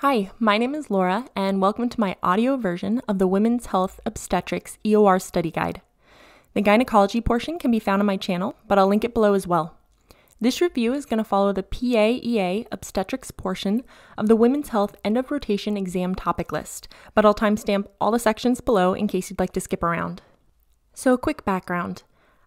Hi, my name is Laura, and welcome to my audio version of the Women's Health Obstetrics EOR Study Guide. The gynecology portion can be found on my channel, but I'll link it below as well. This review is going to follow the PAEA obstetrics portion of the Women's Health End of Rotation exam topic list, but I'll timestamp all the sections below in case you'd like to skip around. So, a quick background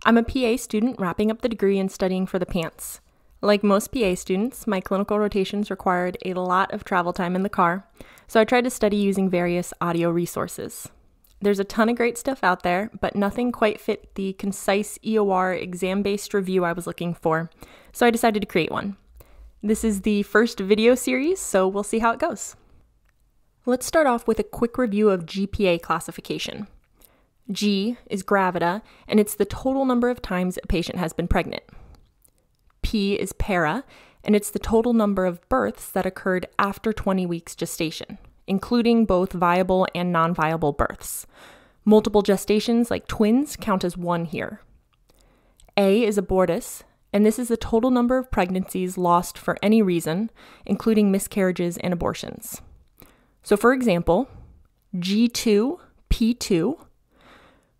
I'm a PA student wrapping up the degree and studying for the PANCE. Like most PA students, my clinical rotations required a lot of travel time in the car, so I tried to study using various audio resources. There's a ton of great stuff out there, but nothing quite fit the concise EOR exam based review I was looking for, so I decided to create one. This is the first video series, so we'll see how it goes. Let's start off with a quick review of GPA classification. G is gravida, and it's the total number of times a patient has been pregnant. P is para, and it's the total number of births that occurred after 20 weeks gestation, including both viable and non viable births. Multiple gestations, like twins, count as one here. A is abortus, and this is the total number of pregnancies lost for any reason, including miscarriages and abortions. So, for example, G2, P2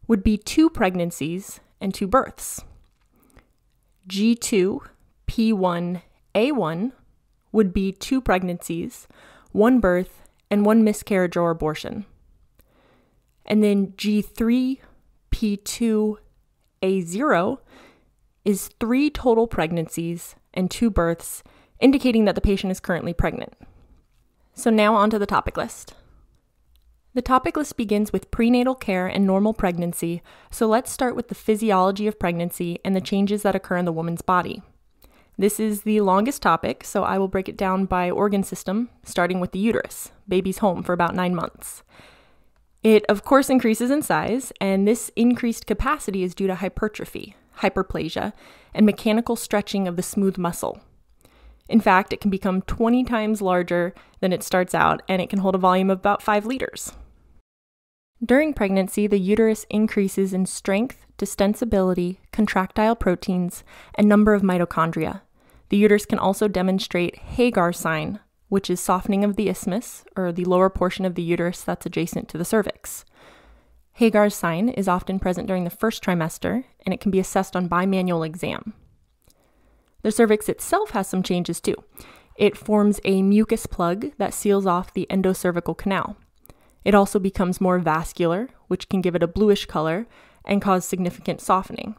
would be two pregnancies and two births. G2, P1A1 would be two pregnancies, one birth, and one miscarriage or abortion. And then G3, P2A0 is three total pregnancies and two births, indicating that the patient is currently pregnant. So now on to the topic list. The topic list begins with prenatal care and normal pregnancy, so let's start with the physiology of pregnancy and the changes that occur in the woman's body. This is the longest topic, so I will break it down by organ system, starting with the uterus, baby's home for about nine months. It, of course, increases in size, and this increased capacity is due to hypertrophy, hyperplasia, and mechanical stretching of the smooth muscle. In fact, it can become 20 times larger than it starts out, and it can hold a volume of about 5 liters. During pregnancy, the uterus increases in strength, distensibility, contractile proteins, and number of mitochondria. The uterus can also demonstrate Hegar sign, which is softening of the isthmus, or the lower portion of the uterus that's adjacent to the cervix. Hegar's sign is often present during the first trimester, and it can be assessed on bimanual exam. The cervix itself has some changes too. It forms a mucus plug that seals off the endocervical canal. It also becomes more vascular, which can give it a bluish color and cause significant softening.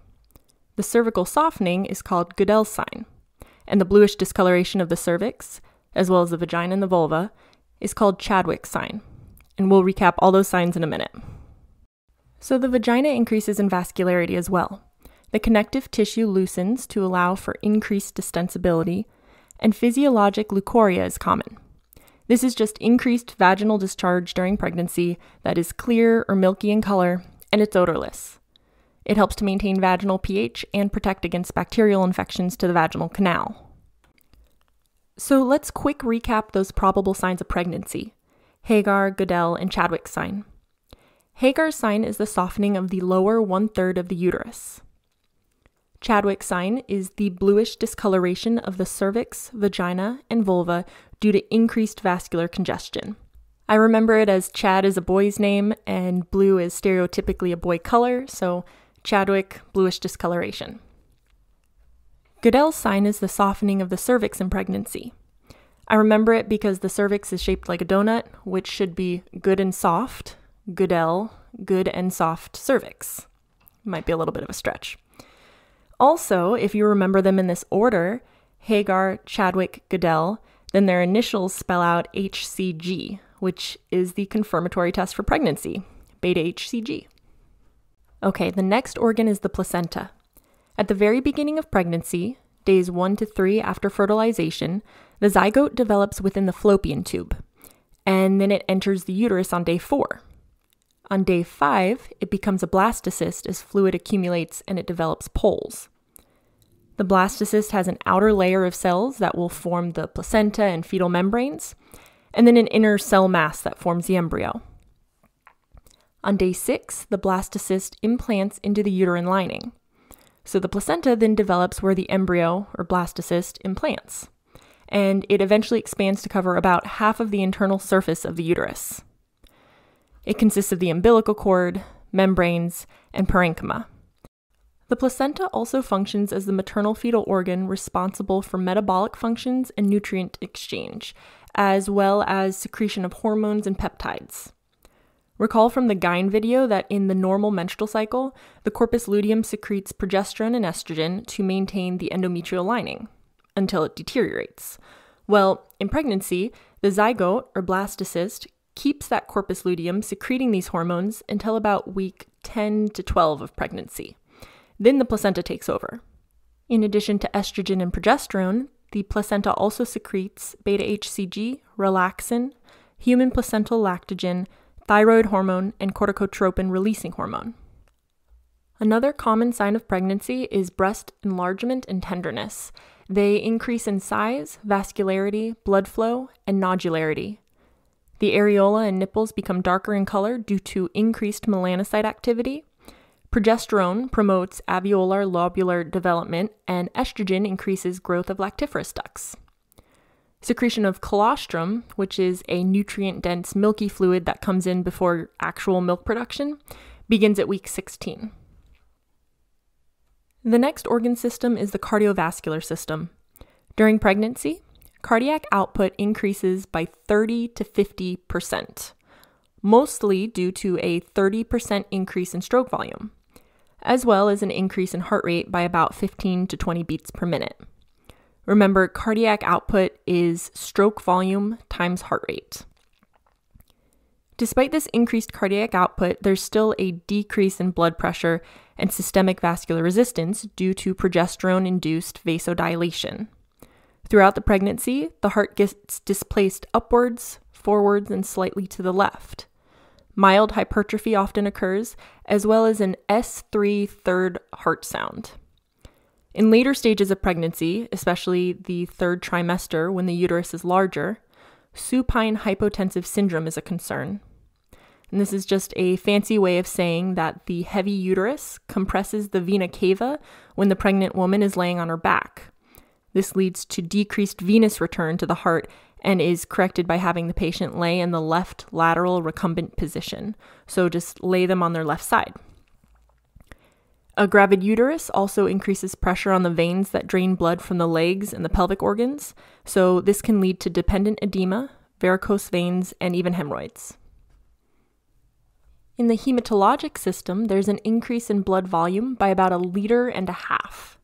The cervical softening is called Goodell's sign, and the bluish discoloration of the cervix, as well as the vagina and the vulva, is called Chadwick's sign. And we'll recap all those signs in a minute. So the vagina increases in vascularity as well. The connective tissue loosens to allow for increased distensibility, and physiologic leukorrhea is common. This is just increased vaginal discharge during pregnancy that is clear or milky in color, and it's odorless. It helps to maintain vaginal pH and protect against bacterial infections to the vaginal canal. So let's quick recap those probable signs of pregnancy Hegar, Goodell, and Chadwick's sign. Hegar's sign is the softening of the lower one third of the uterus. Chadwick's sign is the bluish discoloration of the cervix, vagina, and vulva due to increased vascular congestion. I remember it as Chad is a boy's name and blue is stereotypically a boy color, so Chadwick, bluish discoloration. Goodell's sign is the softening of the cervix in pregnancy. I remember it because the cervix is shaped like a donut, which should be good and soft, Goodell, good and soft cervix. Might be a little bit of a stretch. Also, if you remember them in this order, Hegar, Chadwick, Goodell, then their initials spell out HCG, which is the confirmatory test for pregnancy, beta HCG. Okay, the next organ is the placenta. At the very beginning of pregnancy, days 1 to 3 after fertilization, the zygote develops within the fallopian tube, and then it enters the uterus on day 4. On day 5, it becomes a blastocyst as fluid accumulates and it develops poles. The blastocyst has an outer layer of cells that will form the placenta and fetal membranes, and then an inner cell mass that forms the embryo. On day 6, the blastocyst implants into the uterine lining. So the placenta then develops where the embryo or blastocyst implants. and it eventually expands to cover about half of the internal surface of the uterus. It consists of the umbilical cord, membranes, and parenchyma. The placenta also functions as the maternal fetal organ responsible for metabolic functions and nutrient exchange, as well as secretion of hormones and peptides. Recall from the gyne video that in the normal menstrual cycle, the corpus luteum secretes progesterone and estrogen to maintain the endometrial lining until it deteriorates. Well, in pregnancy, the zygote or blastocyst keeps that corpus luteum secreting these hormones until about week 10 to 12 of pregnancy. Then the placenta takes over. In addition to estrogen and progesterone, the placenta also secretes beta HCG, relaxin, human placental lactogen, thyroid hormone, and corticotropin releasing hormone. Another common sign of pregnancy is breast enlargement and tenderness. They increase in size, vascularity, blood flow, and nodularity. The areola and nipples become darker in color due to increased melanocyte activity. Progesterone promotes alveolar lobular development, and estrogen increases growth of lactiferous ducts. Secretion of colostrum, which is a nutrient dense milky fluid that comes in before actual milk production, begins at week 16. The next organ system is the cardiovascular system. During pregnancy, cardiac output increases by 30 to 50%, mostly due to a 30% increase in stroke volume, as well as an increase in heart rate by about 15 to 20 beats per minute. Remember, cardiac output is stroke volume times heart rate. Despite this increased cardiac output, there's still a decrease in blood pressure and systemic vascular resistance due to progesterone induced vasodilation. Throughout the pregnancy, the heart gets displaced upwards, forwards, and slightly to the left. Mild hypertrophy often occurs, as well as an S3 third heart sound. In later stages of pregnancy, especially the third trimester when the uterus is larger, supine hypotensive syndrome is a concern. And this is just a fancy way of saying that the heavy uterus compresses the vena cava when the pregnant woman is laying on her back. This leads to decreased venous return to the heart and is corrected by having the patient lay in the left lateral recumbent position. So just lay them on their left side. A gravid uterus also increases pressure on the veins that drain blood from the legs and the pelvic organs, so this can lead to dependent edema, varicose veins, and even hemorrhoids. In the hematologic system, there's an increase in blood volume by about a liter and a half.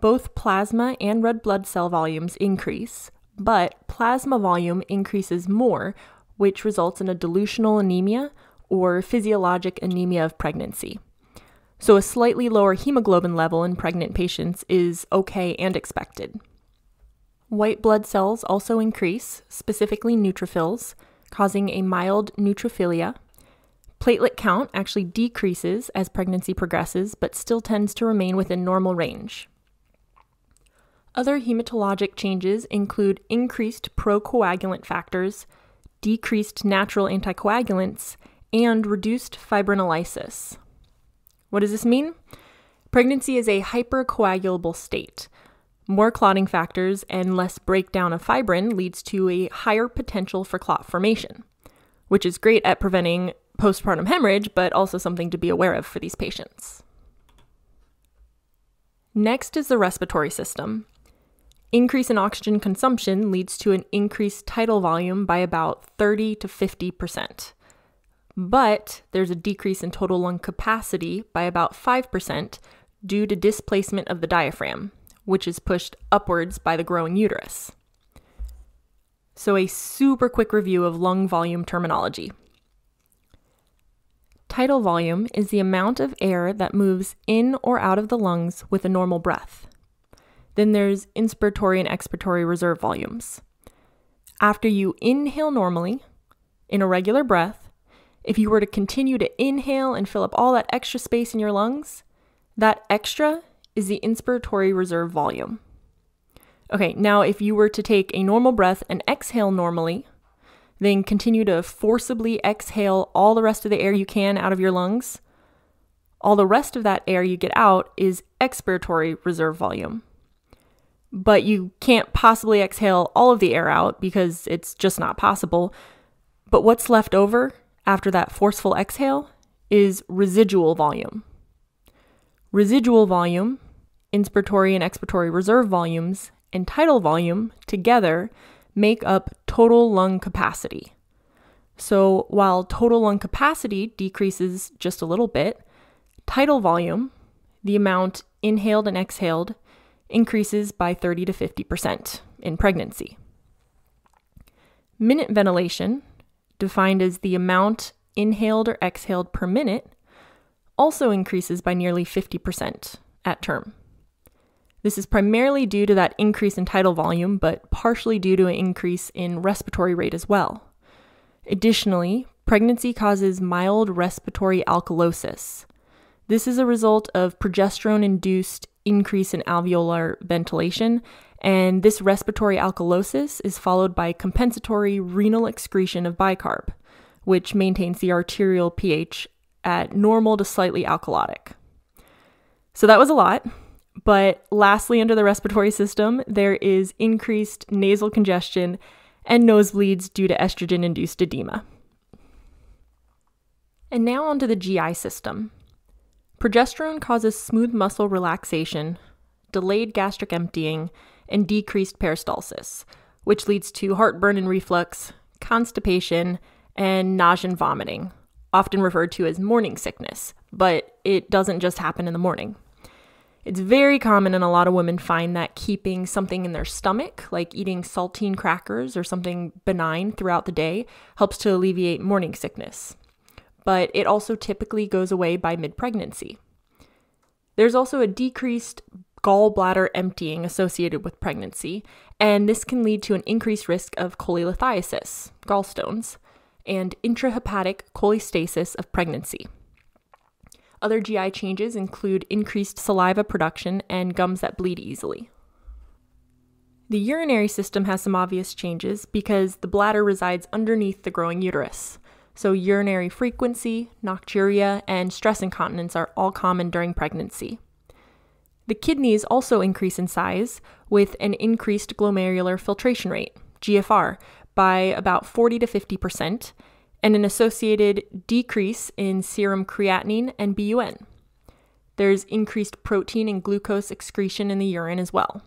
Both plasma and red blood cell volumes increase, but plasma volume increases more, which results in a dilutional anemia or physiologic anemia of pregnancy. So, a slightly lower hemoglobin level in pregnant patients is okay and expected. White blood cells also increase, specifically neutrophils, causing a mild neutrophilia. Platelet count actually decreases as pregnancy progresses, but still tends to remain within normal range. Other hematologic changes include increased procoagulant factors, decreased natural anticoagulants, and reduced fibrinolysis. What does this mean? Pregnancy is a hypercoagulable state. More clotting factors and less breakdown of fibrin leads to a higher potential for clot formation, which is great at preventing postpartum hemorrhage, but also something to be aware of for these patients. Next is the respiratory system. Increase in oxygen consumption leads to an increased tidal volume by about 30 to 50 percent but there's a decrease in total lung capacity by about 5% due to displacement of the diaphragm, which is pushed upwards by the growing uterus. So, a super quick review of lung volume terminology. Tidal volume is the amount of air that moves in or out of the lungs with a normal breath. Then there's inspiratory and expiratory reserve volumes. After you inhale normally, in a regular breath, if you were to continue to inhale and fill up all that extra space in your lungs, that extra is the inspiratory reserve volume. Okay, now if you were to take a normal breath and exhale normally, then continue to forcibly exhale all the rest of the air you can out of your lungs, all the rest of that air you get out is expiratory reserve volume. But you can't possibly exhale all of the air out because it's just not possible. But what's left over after that forceful exhale is residual volume. Residual volume, inspiratory and expiratory reserve volumes, and tidal volume together make up total lung capacity. So while total lung capacity decreases just a little bit, tidal volume, the amount inhaled and exhaled, increases by 30 to 50% in pregnancy. Minute ventilation, defined as the amount inhaled or exhaled per minute, also increases by nearly 50% at term. This is primarily due to that increase in tidal volume, but partially due to an increase in respiratory rate as well. Additionally, pregnancy causes mild respiratory alkalosis. This is a result of progesterone induced increase in alveolar ventilation, and this respiratory alkalosis is followed by compensatory renal excretion of bicarb, which maintains the arterial pH at normal to slightly alkalotic. So that was a lot. But lastly, under the respiratory system, there is increased nasal congestion and nosebleeds due to estrogen induced edema. And now onto the GI system. Progesterone causes smooth muscle relaxation, delayed gastric emptying, and decreased peristalsis, which leads to heartburn and reflux, constipation, and nausea and vomiting, often referred to as morning sickness, but it doesn't just happen in the morning. It's very common, and a lot of women find that keeping something in their stomach, like eating saltine crackers or something benign throughout the day, helps to alleviate morning sickness. But it also typically goes away by mid pregnancy. There's also a decreased gallbladder emptying associated with pregnancy, and this can lead to an increased risk of cholelithiasis, gallstones, and intrahepatic cholestasis of pregnancy. Other GI changes include increased saliva production and gums that bleed easily. The urinary system has some obvious changes because the bladder resides underneath the growing uterus. So, urinary frequency, nocturia, and stress incontinence are all common during pregnancy. The kidneys also increase in size with an increased glomerular filtration rate, GFR, by about 40 to 50 percent, and an associated decrease in serum creatinine and BUN. There's increased protein and glucose excretion in the urine as well.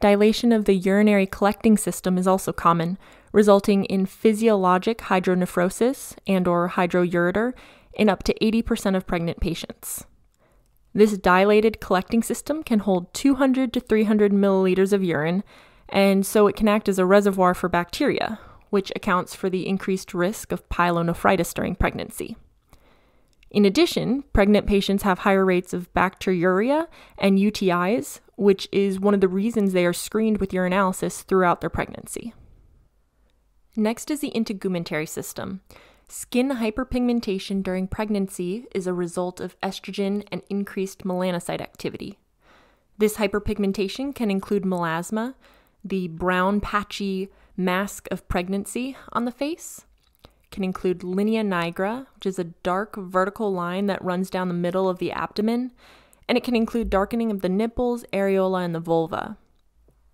Dilation of the urinary collecting system is also common, resulting in physiologic hydronephrosis and or hydroureter in up to 80% of pregnant patients. This dilated collecting system can hold 200 to 300 milliliters of urine, and so it can act as a reservoir for bacteria, which accounts for the increased risk of pyelonephritis during pregnancy. In addition, pregnant patients have higher rates of bacteriuria and UTIs, which is one of the reasons they are screened with urinalysis throughout their pregnancy. Next is the integumentary system. Skin hyperpigmentation during pregnancy is a result of estrogen and increased melanocyte activity. This hyperpigmentation can include melasma, the brown patchy mask of pregnancy on the face can include linea nigra, which is a dark vertical line that runs down the middle of the abdomen, and it can include darkening of the nipples, areola, and the vulva.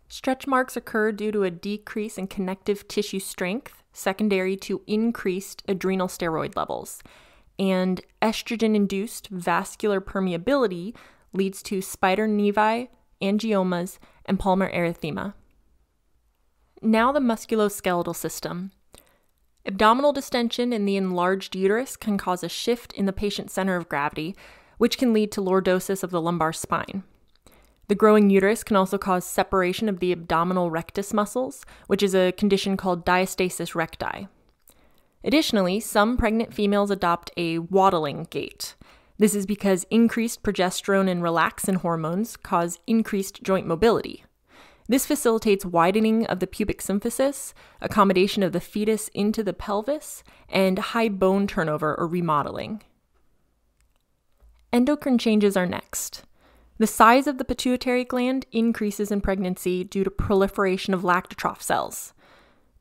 Stretch marks occur due to a decrease in connective tissue strength, secondary to increased adrenal steroid levels. And estrogen induced vascular permeability leads to spider nevi, angiomas, and palmar erythema. Now, the musculoskeletal system. Abdominal distension in the enlarged uterus can cause a shift in the patient's center of gravity, which can lead to lordosis of the lumbar spine. The growing uterus can also cause separation of the abdominal rectus muscles, which is a condition called diastasis recti. Additionally, some pregnant females adopt a waddling gait. This is because increased progesterone and relaxin hormones cause increased joint mobility. This facilitates widening of the pubic symphysis, accommodation of the fetus into the pelvis, and high bone turnover or remodeling. Endocrine changes are next. The size of the pituitary gland increases in pregnancy due to proliferation of lactotroph cells.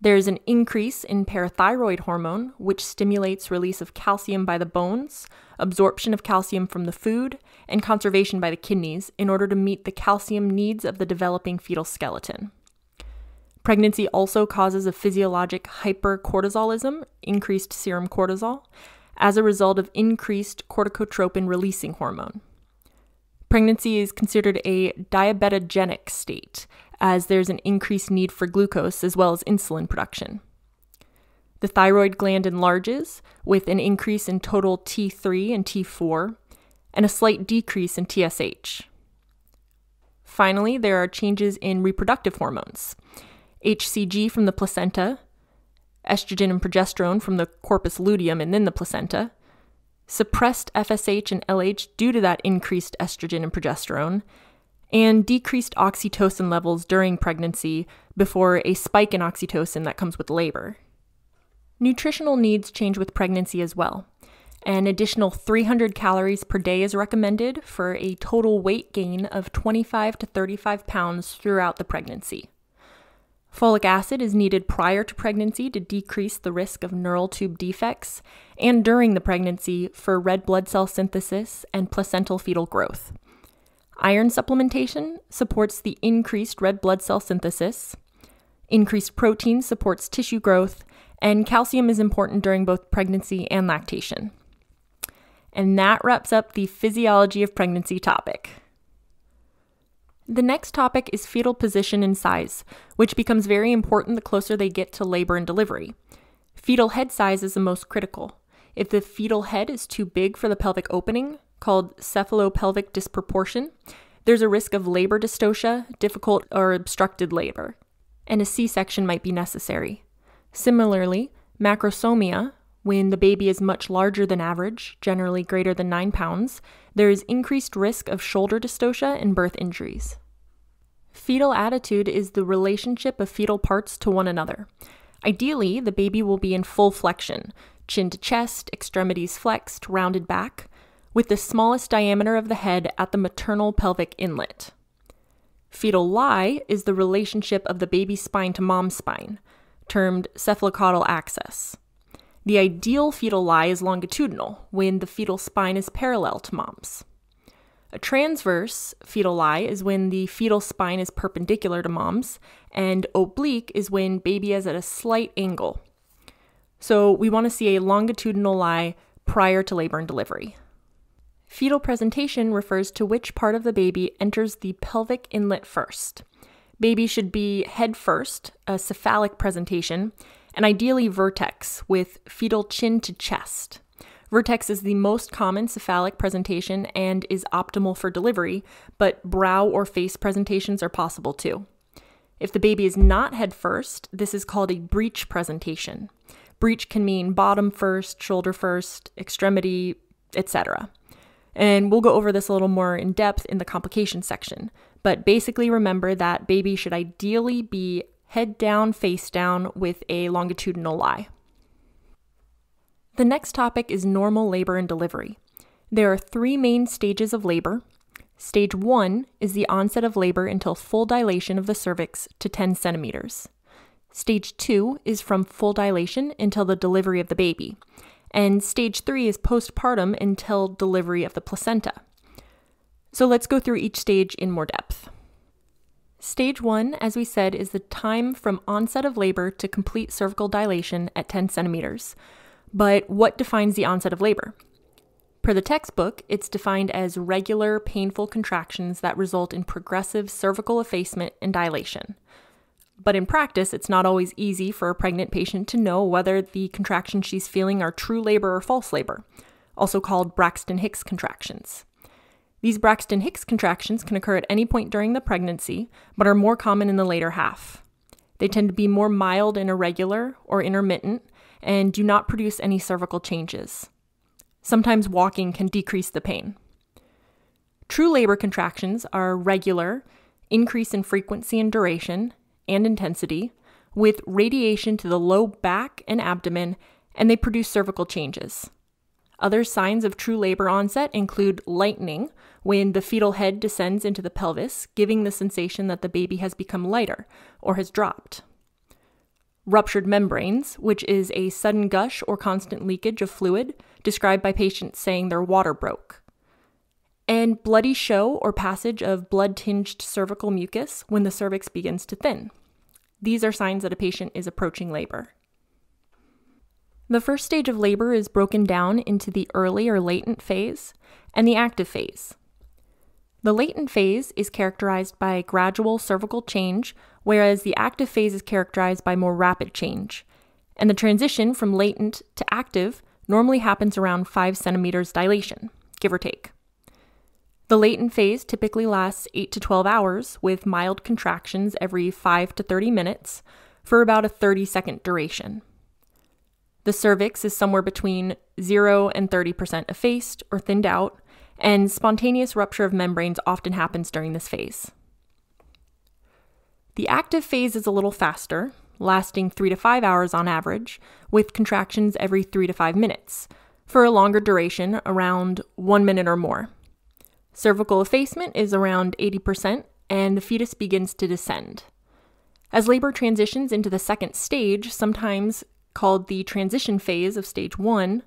There's an increase in parathyroid hormone, which stimulates release of calcium by the bones, absorption of calcium from the food, and conservation by the kidneys in order to meet the calcium needs of the developing fetal skeleton. Pregnancy also causes a physiologic hypercortisolism, increased serum cortisol, as a result of increased corticotropin releasing hormone. Pregnancy is considered a diabetogenic state, as there's an increased need for glucose as well as insulin production. The thyroid gland enlarges with an increase in total T3 and T4 and a slight decrease in TSH. Finally, there are changes in reproductive hormones. HCG from the placenta, estrogen and progesterone from the corpus luteum and then the placenta, suppressed FSH and LH due to that increased estrogen and progesterone, and decreased oxytocin levels during pregnancy before a spike in oxytocin that comes with labor. Nutritional needs change with pregnancy as well. An additional 300 calories per day is recommended for a total weight gain of 25 to 35 pounds throughout the pregnancy. Folic acid is needed prior to pregnancy to decrease the risk of neural tube defects and during the pregnancy for red blood cell synthesis and placental fetal growth. Iron supplementation supports the increased red blood cell synthesis. Increased protein supports tissue growth, and calcium is important during both pregnancy and lactation. And that wraps up the physiology of pregnancy topic. The next topic is fetal position and size, which becomes very important the closer they get to labor and delivery. Fetal head size is the most critical. If the fetal head is too big for the pelvic opening, called cephalopelvic disproportion, there's a risk of labor dystocia, difficult or obstructed labor, and a C section might be necessary. Similarly, macrosomia, when the baby is much larger than average, generally greater than 9 pounds, there is increased risk of shoulder dystocia and birth injuries. Fetal attitude is the relationship of fetal parts to one another. Ideally, the baby will be in full flexion, chin to chest, extremities flexed, rounded back, with the smallest diameter of the head at the maternal pelvic inlet. Fetal lie is the relationship of the baby's spine to mom's spine, termed cephalocaudal axis. The ideal fetal lie is longitudinal, when the fetal spine is parallel to mom's. A transverse fetal lie is when the fetal spine is perpendicular to mom's, and oblique is when baby is at a slight angle. So we want to see a longitudinal lie prior to labor and delivery. Fetal presentation refers to which part of the baby enters the pelvic inlet first. Baby should be head first, a cephalic presentation, and ideally vertex with fetal chin to chest. Vertex is the most common cephalic presentation and is optimal for delivery, but brow or face presentations are possible too. If the baby is not head first, this is called a breech presentation. Breech can mean bottom first, shoulder first, extremity, etc. And we'll go over this a little more in depth in the complications section. But basically, remember that baby should ideally be head down, face down with a longitudinal lie. The next topic is normal labor and delivery. There are three main stages of labor. Stage one is the onset of labor until full dilation of the cervix to 10 centimeters. Stage two is from full dilation until the delivery of the baby and stage three is postpartum until delivery of the placenta. So let's go through each stage in more depth. Stage one, as we said, is the time from onset of labor to complete cervical dilation at 10 centimeters. But what defines the onset of labor? Per the textbook, it's defined as regular, painful contractions that result in progressive cervical effacement and dilation. But in practice, it's not always easy for a pregnant patient to know whether the contractions she's feeling are true labor or false labor, also called Braxton Hicks contractions. These Braxton Hicks contractions can occur at any point during the pregnancy, but are more common in the later half. They tend to be more mild and irregular or intermittent and do not produce any cervical changes. Sometimes walking can decrease the pain. True labor contractions are regular, increase in frequency and duration, and intensity with radiation to the low back and abdomen, and they produce cervical changes. Other signs of true labor onset include lightening, when the fetal head descends into the pelvis, giving the sensation that the baby has become lighter or has dropped. ruptured membranes, which is a sudden gush or constant leakage of fluid, described by patients saying their water broke. And bloody show or passage of blood tinged cervical mucus when the cervix begins to thin. These are signs that a patient is approaching labor. The first stage of labor is broken down into the early or latent phase and the active phase. The latent phase is characterized by gradual cervical change, whereas the active phase is characterized by more rapid change. And the transition from latent to active normally happens around 5 centimeters dilation, give or take. The latent phase typically lasts 8 to 12 hours, with mild contractions every 5 to 30 minutes for about a 30 second duration. The cervix is somewhere between 0 and 30% effaced or thinned out, and spontaneous rupture of membranes often happens during this phase. The active phase is a little faster, lasting 3 to 5 hours on average, with contractions every 3 to 5 minutes, for a longer duration, around 1 minute or more. Cervical effacement is around 80%, and the fetus begins to descend. As labor transitions into the second stage, sometimes called the transition phase of stage 1,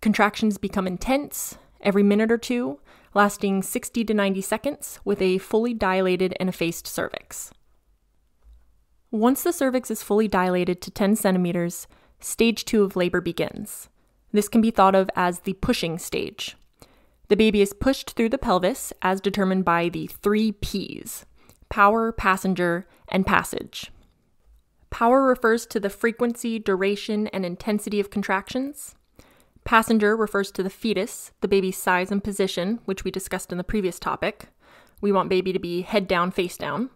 contractions become intense, every minute or two, lasting 60 to 90 seconds with a fully dilated and effaced cervix. Once the cervix is fully dilated to 10 centimeters, stage 2 of labor begins. This can be thought of as the pushing stage. The baby is pushed through the pelvis as determined by the three P's power, passenger, and passage. Power refers to the frequency, duration, and intensity of contractions. Passenger refers to the fetus, the baby's size and position, which we discussed in the previous topic. We want baby to be head down, face down.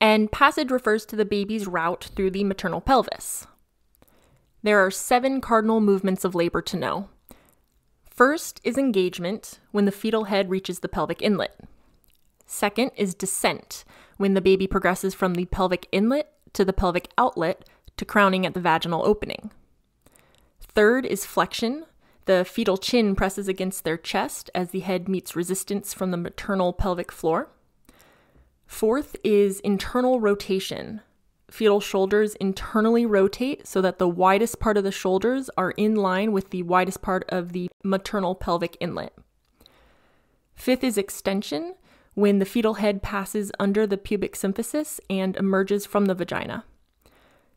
And passage refers to the baby's route through the maternal pelvis. There are seven cardinal movements of labor to know. First is engagement, when the fetal head reaches the pelvic inlet. Second is descent, when the baby progresses from the pelvic inlet to the pelvic outlet to crowning at the vaginal opening. Third is flexion. The fetal chin presses against their chest as the head meets resistance from the maternal pelvic floor. Fourth is internal rotation. Fetal shoulders internally rotate so that the widest part of the shoulders are in line with the widest part of the maternal pelvic inlet. Fifth is extension, when the fetal head passes under the pubic symphysis and emerges from the vagina.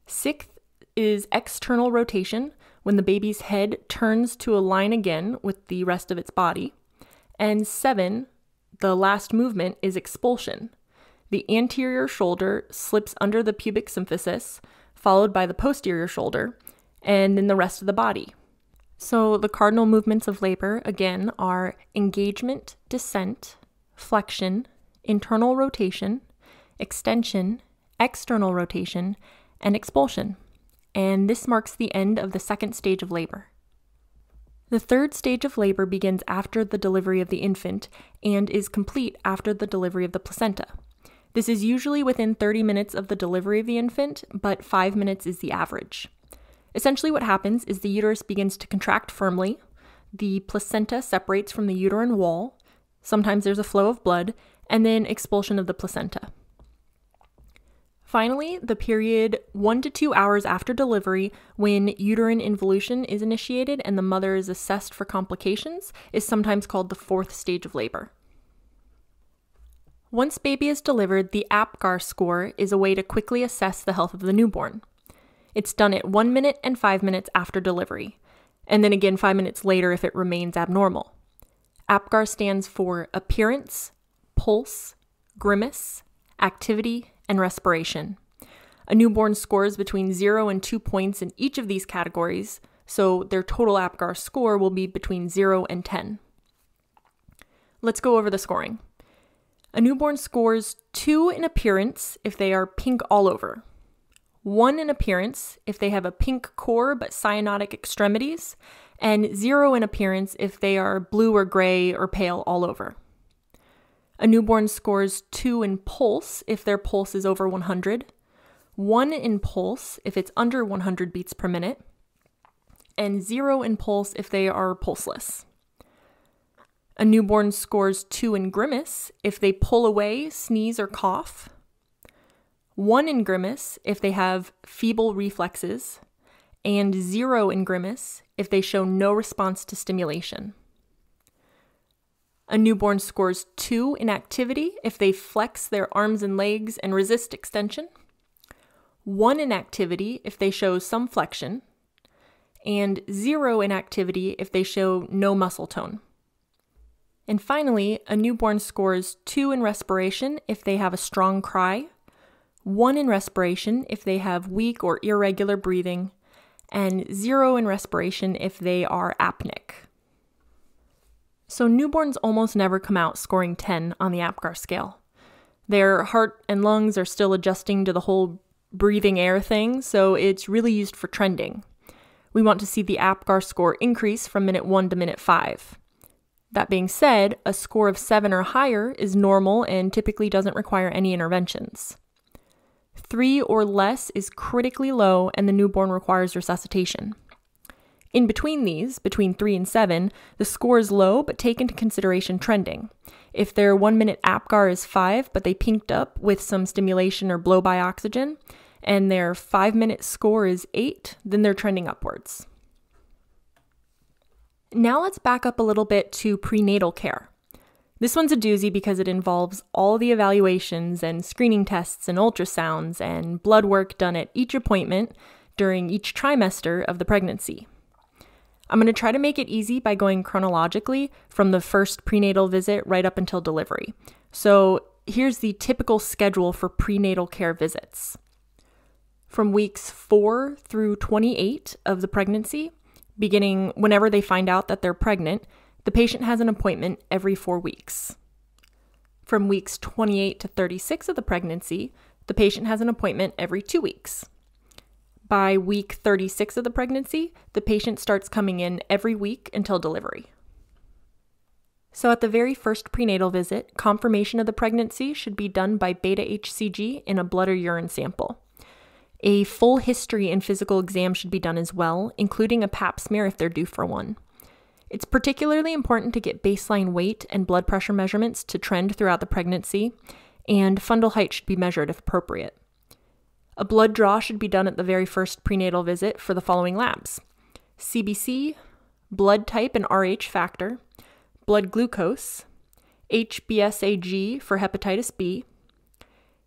Sixth is external rotation, when the baby's head turns to align again with the rest of its body. And seven, the last movement is expulsion. The anterior shoulder slips under the pubic symphysis, followed by the posterior shoulder, and then the rest of the body. So, the cardinal movements of labor again are engagement, descent, flexion, internal rotation, extension, external rotation, and expulsion and this marks the end of the second stage of labor. The third stage of labor begins after the delivery of the infant and is complete after the delivery of the placenta. This is usually within 30 minutes of the delivery of the infant, but 5 minutes is the average. Essentially, what happens is the uterus begins to contract firmly, the placenta separates from the uterine wall, sometimes there's a flow of blood, and then expulsion of the placenta. Finally, the period one to two hours after delivery, when uterine involution is initiated and the mother is assessed for complications, is sometimes called the fourth stage of labor. Once baby is delivered, the APGAR score is a way to quickly assess the health of the newborn. It's done at one minute and five minutes after delivery, and then again five minutes later if it remains abnormal. APGAR stands for appearance, pulse, grimace, activity, and respiration. A newborn scores between 0 and 2 points in each of these categories, so their total APGAR score will be between 0 and 10. Let's go over the scoring. A newborn scores 2 in appearance if they are pink all over, 1 in appearance if they have a pink core but cyanotic extremities, and 0 in appearance if they are blue or gray or pale all over. A newborn scores 2 in pulse if their pulse is over 100, 1 in pulse if it's under 100 beats per minute, and 0 in pulse if they are pulseless. A newborn scores 2 in grimace if they pull away, sneeze, or cough, one in grimace if they have feeble reflexes, and zero in grimace if they show no response to stimulation. A newborn scores two in activity if they flex their arms and legs and resist extension, one in activity if they show some flexion, and zero in activity if they show no muscle tone. And finally, a newborn scores two in respiration if they have a strong cry, one in respiration if they have weak or irregular breathing, and zero in respiration if they are apneic. So, newborns almost never come out scoring 10 on the APGAR scale. Their heart and lungs are still adjusting to the whole breathing air thing, so it's really used for trending. We want to see the APGAR score increase from minute 1 to minute 5. That being said, a score of 7 or higher is normal and typically doesn't require any interventions. 3 or less is critically low and the newborn requires resuscitation. In between these, between 3 and 7, the score is low but take into consideration trending. If their 1 minute APGAR is 5 but they pinked up with some stimulation or blow by oxygen, and their 5 minute score is 8, then they're trending upwards. Now let's back up a little bit to prenatal care. This one's a doozy because it involves all the evaluations and screening tests and ultrasounds and blood work done at each appointment during each trimester of the pregnancy. I'm going to try to make it easy by going chronologically from the first prenatal visit right up until delivery. So, here's the typical schedule for prenatal care visits. From weeks 4 through 28 of the pregnancy, beginning whenever they find out that they're pregnant, the patient has an appointment every four weeks. From weeks 28 to 36 of the pregnancy, the patient has an appointment every two weeks. By week 36 of the pregnancy, the patient starts coming in every week until delivery. So, at the very first prenatal visit, confirmation of the pregnancy should be done by beta HCG in a blood or urine sample. A full history and physical exam should be done as well, including a pap smear if they're due for one. It's particularly important to get baseline weight and blood pressure measurements to trend throughout the pregnancy, and fundal height should be measured if appropriate. A blood draw should be done at the very first prenatal visit for the following labs CBC, blood type and Rh factor, blood glucose, HBsAg for hepatitis B,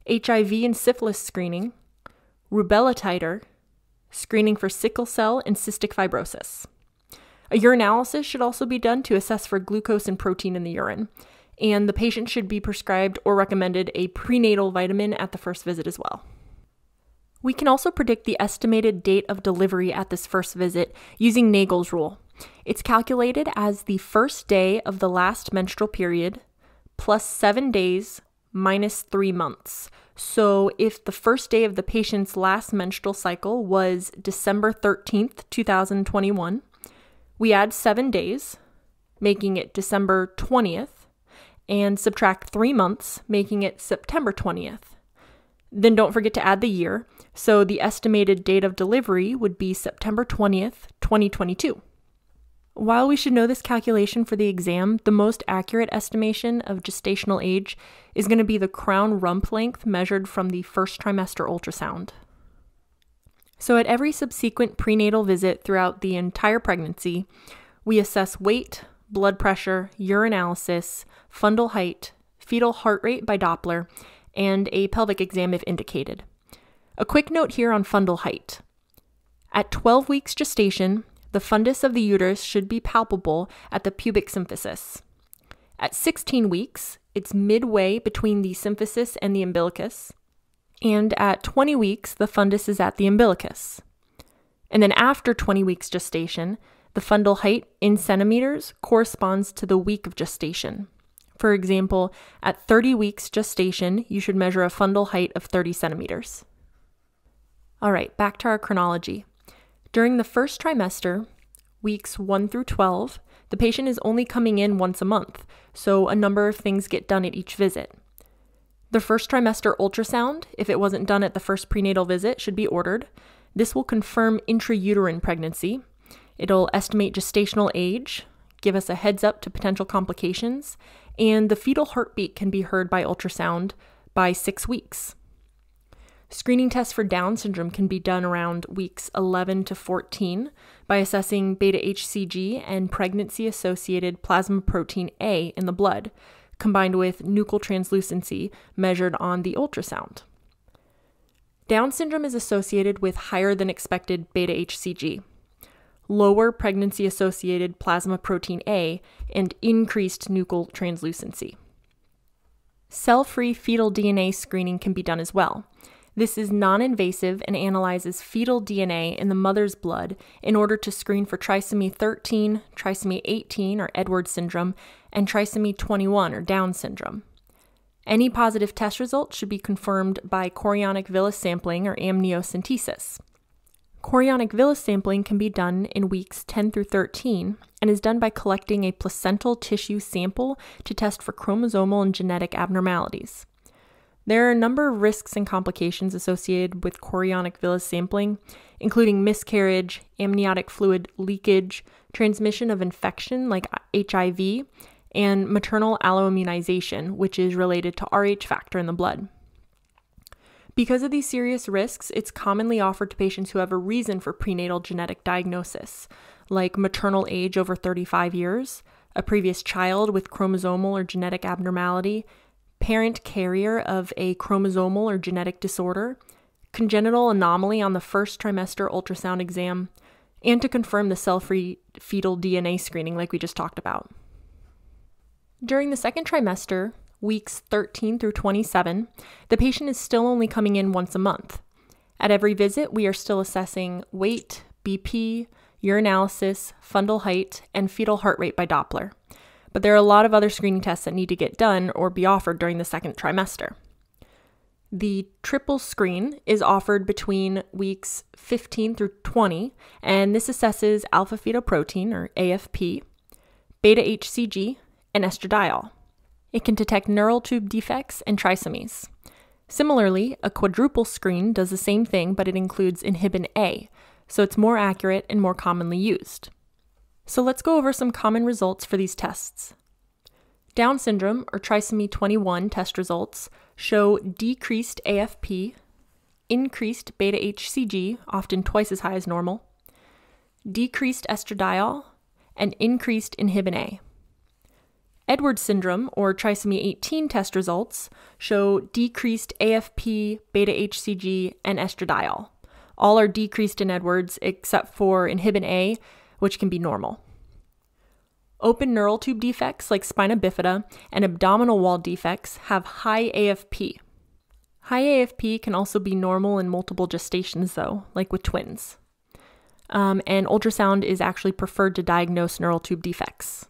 HIV and syphilis screening, rubella titer, screening for sickle cell and cystic fibrosis. A urinalysis should also be done to assess for glucose and protein in the urine, and the patient should be prescribed or recommended a prenatal vitamin at the first visit as well. We can also predict the estimated date of delivery at this first visit using Nagel's rule. It's calculated as the first day of the last menstrual period plus seven days minus three months. So, if the first day of the patient's last menstrual cycle was December 13th, 2021, we add seven days, making it December 20th, and subtract three months, making it September 20th. Then don't forget to add the year, so the estimated date of delivery would be September 20th, 2022. While we should know this calculation for the exam, the most accurate estimation of gestational age is going to be the crown rump length measured from the first trimester ultrasound. So, at every subsequent prenatal visit throughout the entire pregnancy, we assess weight, blood pressure, urinalysis, fundal height, fetal heart rate by Doppler, and a pelvic exam if indicated. A quick note here on fundal height. At 12 weeks gestation, the fundus of the uterus should be palpable at the pubic symphysis. At 16 weeks, it's midway between the symphysis and the umbilicus and at 20 weeks, the fundus is at the umbilicus. And then after 20 weeks gestation, the fundal height in centimeters corresponds to the week of gestation. For example, at 30 weeks gestation, you should measure a fundal height of 30 centimeters. All right, back to our chronology. During the first trimester, weeks 1 through 12, the patient is only coming in once a month, so a number of things get done at each visit. The first trimester ultrasound, if it wasn't done at the first prenatal visit, should be ordered. This will confirm intrauterine pregnancy. It'll estimate gestational age, give us a heads up to potential complications, and the fetal heartbeat can be heard by ultrasound by six weeks. Screening tests for Down syndrome can be done around weeks 11 to 14 by assessing beta HCG and pregnancy associated plasma protein A in the blood, combined with nuchal translucency measured on the ultrasound. Down syndrome is associated with higher than expected beta HCG, lower pregnancy associated plasma protein A, and increased nuchal translucency. Cell free fetal DNA screening can be done as well. This is non invasive and analyzes fetal DNA in the mother's blood in order to screen for trisomy 13, trisomy 18 or Edwards syndrome, and trisomy 21 or Down syndrome. Any positive test results should be confirmed by chorionic villus sampling or amniocentesis. Chorionic villus sampling can be done in weeks 10 through 13 and is done by collecting a placental tissue sample to test for chromosomal and genetic abnormalities. There are a number of risks and complications associated with chorionic villus sampling, including miscarriage, amniotic fluid leakage, transmission of infection like HIV, and maternal alloimmunization, which is related to Rh factor in the blood. Because of these serious risks, it's commonly offered to patients who have a reason for prenatal genetic diagnosis, like maternal age over 35 years, a previous child with chromosomal or genetic abnormality, parent carrier of a chromosomal or genetic disorder, congenital anomaly on the first trimester ultrasound exam, and to confirm the cell free fetal DNA screening, like we just talked about. During the second trimester, weeks 13 through 27, the patient is still only coming in once a month. At every visit, we are still assessing weight, BP, urinalysis, fundal height, and fetal heart rate by Doppler. But there are a lot of other screening tests that need to get done or be offered during the second trimester. The triple screen is offered between weeks 15 through 20, and this assesses alpha fetoprotein, or AFP, beta HCG, and estradiol. It can detect neural tube defects and trisomies. Similarly, a quadruple screen does the same thing, but it includes inhibin A, so it's more accurate and more commonly used. So let's go over some common results for these tests. Down syndrome or trisomy 21 test results show decreased AFP, increased beta HCG, often twice as high as normal, decreased estradiol, and increased inhibin A. Edwards syndrome, or trisomy 18 test results, show decreased AFP, beta HCG, and estradiol. All are decreased in Edwards except for inhibin A, which can be normal. Open neural tube defects like spina bifida and abdominal wall defects have high AFP. High AFP can also be normal in multiple gestations, though, like with twins. Um, and ultrasound is actually preferred to diagnose neural tube defects.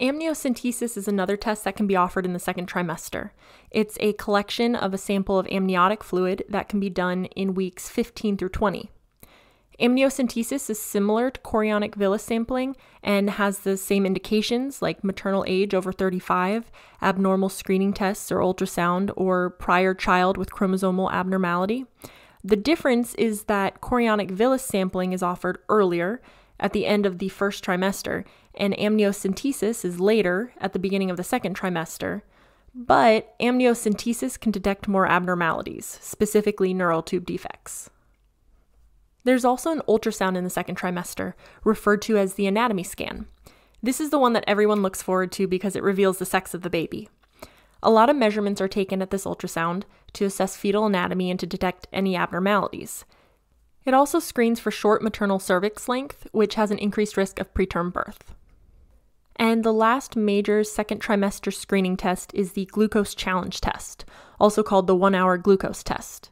Amniocentesis is another test that can be offered in the second trimester. It's a collection of a sample of amniotic fluid that can be done in weeks 15 through 20. Amniocentesis is similar to chorionic villus sampling and has the same indications like maternal age over 35, abnormal screening tests or ultrasound, or prior child with chromosomal abnormality. The difference is that chorionic villus sampling is offered earlier at the end of the first trimester, and amniocentesis is later at the beginning of the second trimester. But amniocentesis can detect more abnormalities, specifically neural tube defects. There's also an ultrasound in the second trimester, referred to as the anatomy scan. This is the one that everyone looks forward to because it reveals the sex of the baby. A lot of measurements are taken at this ultrasound to assess fetal anatomy and to detect any abnormalities. It also screens for short maternal cervix length, which has an increased risk of preterm birth. And the last major second trimester screening test is the glucose challenge test, also called the one hour glucose test.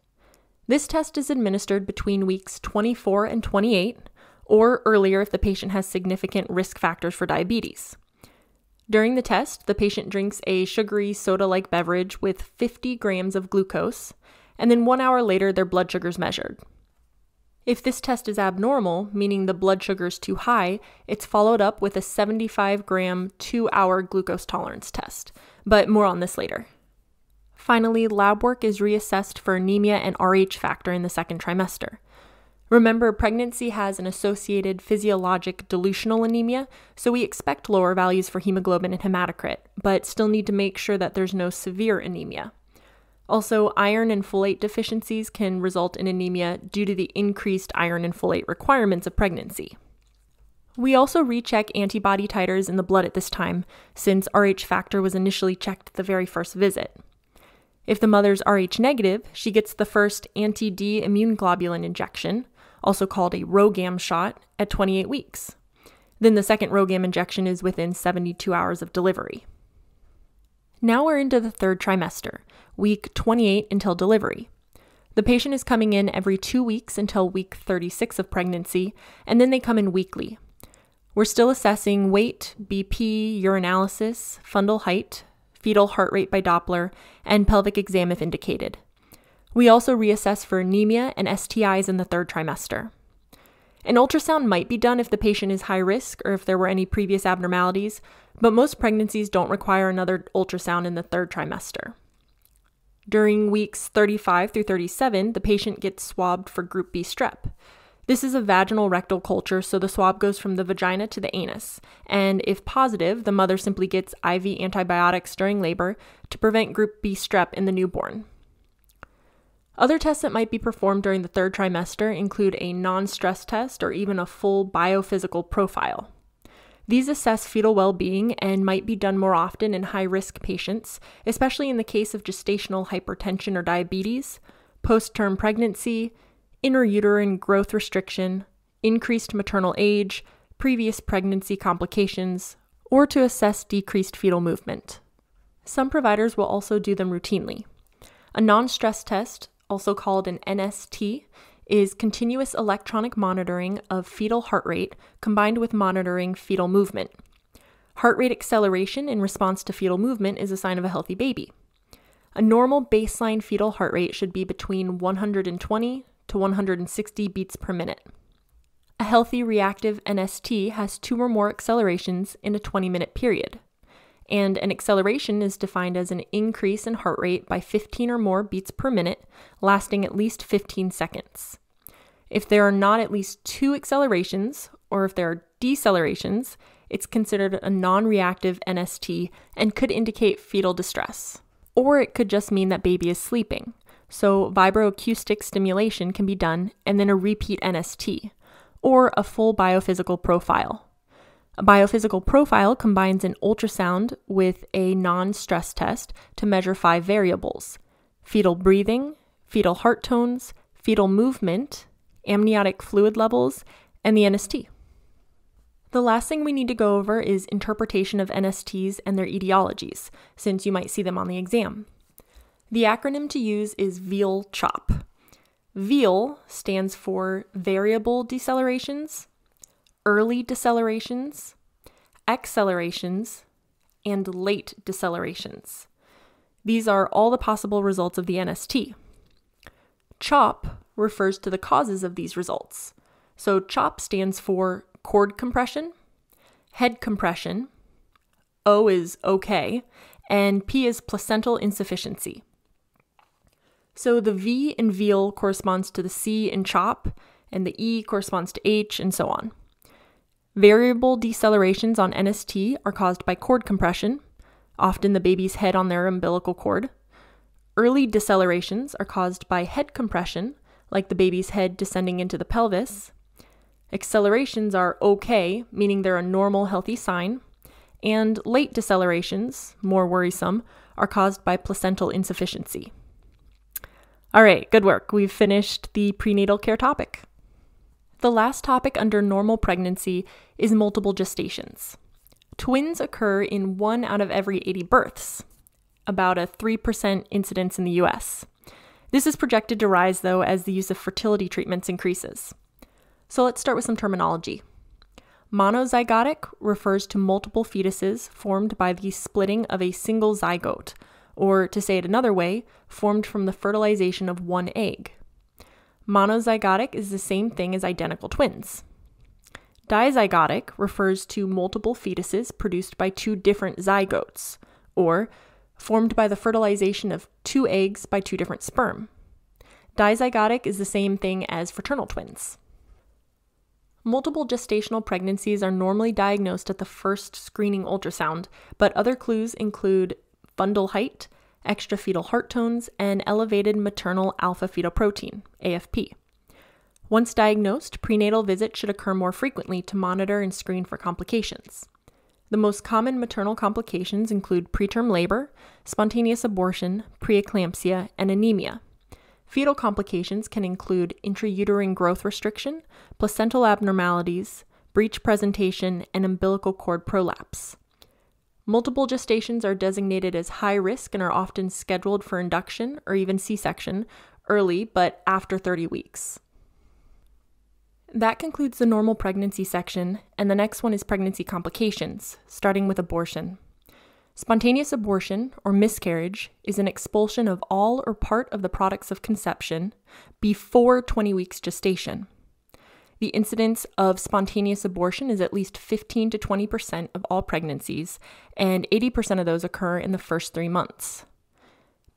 This test is administered between weeks 24 and 28, or earlier if the patient has significant risk factors for diabetes. During the test, the patient drinks a sugary soda like beverage with 50 grams of glucose, and then one hour later, their blood sugar is measured. If this test is abnormal, meaning the blood sugar is too high, it's followed up with a 75 gram, two hour glucose tolerance test. But more on this later. Finally, lab work is reassessed for anemia and Rh factor in the second trimester. Remember, pregnancy has an associated physiologic dilutional anemia, so we expect lower values for hemoglobin and hematocrit, but still need to make sure that there's no severe anemia. Also, iron and folate deficiencies can result in anemia due to the increased iron and folate requirements of pregnancy. We also recheck antibody titers in the blood at this time, since Rh factor was initially checked at the very first visit. If the mother's Rh negative, she gets the first anti D immune globulin injection, also called a RhoGAM shot, at 28 weeks. Then the second RhoGAM injection is within 72 hours of delivery. Now we're into the third trimester, week 28 until delivery. The patient is coming in every two weeks until week 36 of pregnancy, and then they come in weekly, we're still assessing weight, BP, urinalysis, fundal height, fetal heart rate by Doppler, and pelvic exam if indicated. We also reassess for anemia and STIs in the third trimester. An ultrasound might be done if the patient is high risk or if there were any previous abnormalities, but most pregnancies don't require another ultrasound in the third trimester. During weeks 35 through 37, the patient gets swabbed for group B strep. This is a vaginal rectal culture, so the swab goes from the vagina to the anus. And if positive, the mother simply gets IV antibiotics during labor to prevent group B strep in the newborn. Other tests that might be performed during the third trimester include a non stress test or even a full biophysical profile. These assess fetal well being and might be done more often in high risk patients, especially in the case of gestational hypertension or diabetes, post term pregnancy, intrauterine growth restriction, increased maternal age, previous pregnancy complications, or to assess decreased fetal movement. Some providers will also do them routinely. A non stress test, also called an NST, is continuous electronic monitoring of fetal heart rate combined with monitoring fetal movement. Heart rate acceleration in response to fetal movement is a sign of a healthy baby. A normal baseline fetal heart rate should be between 120 to 160 beats per minute. A healthy reactive NST has two or more accelerations in a 20 minute period. And an acceleration is defined as an increase in heart rate by 15 or more beats per minute, lasting at least 15 seconds. If there are not at least two accelerations, or if there are decelerations, it's considered a non reactive NST and could indicate fetal distress. Or it could just mean that baby is sleeping. So, vibroacoustic stimulation can be done and then a repeat NST, or a full biophysical profile. A biophysical profile combines an ultrasound with a non stress test to measure five variables fetal breathing, fetal heart tones, fetal movement, amniotic fluid levels, and the NST. The last thing we need to go over is interpretation of NSTs and their etiologies, since you might see them on the exam. The acronym to use is VEAL CHOP. VEAL stands for variable decelerations, early decelerations, accelerations, and late decelerations. These are all the possible results of the NST. CHOP refers to the causes of these results. So CHOP stands for cord compression, head compression, O is okay, and P is placental insufficiency. So the V in veal corresponds to the C in chop, and the E corresponds to H, and so on. Variable decelerations on NST are caused by cord compression, often the baby's head on their umbilical cord. Early decelerations are caused by head compression, like the baby's head descending into the pelvis. Accelerations are okay, meaning they're a normal, healthy sign. And late decelerations, more worrisome, are caused by placental insufficiency. All right, good work. We've finished the prenatal care topic. The last topic under normal pregnancy is multiple gestations. Twins occur in one out of every 80 births, about a 3% incidence in the US. This is projected to rise, though, as the use of fertility treatments increases. So let's start with some terminology. Monozygotic refers to multiple fetuses formed by the splitting of a single zygote, or to say it another way, formed from the fertilization of one egg. Monozygotic is the same thing as identical twins. Dizygotic refers to multiple fetuses produced by two different zygotes, or formed by the fertilization of two eggs by two different sperm. Dizygotic is the same thing as fraternal twins. Multiple gestational pregnancies are normally diagnosed at the first screening ultrasound, but other clues include fundal height, extrafetal heart tones, and elevated maternal alpha fetoprotein, AFP. Once diagnosed, prenatal visits should occur more frequently to monitor and screen for complications. The most common maternal complications include preterm labor, spontaneous abortion, preeclampsia, and anemia. Fetal complications can include intrauterine growth restriction, placental abnormalities, breech presentation, and umbilical cord prolapse. Multiple gestations are designated as high risk and are often scheduled for induction or even C section early but after 30 weeks. That concludes the normal pregnancy section, and the next one is pregnancy complications, starting with abortion. Spontaneous abortion, or miscarriage, is an expulsion of all or part of the products of conception before 20 weeks gestation. The incidence of spontaneous abortion is at least 15 to 20% of all pregnancies, and 80% of those occur in the first three months.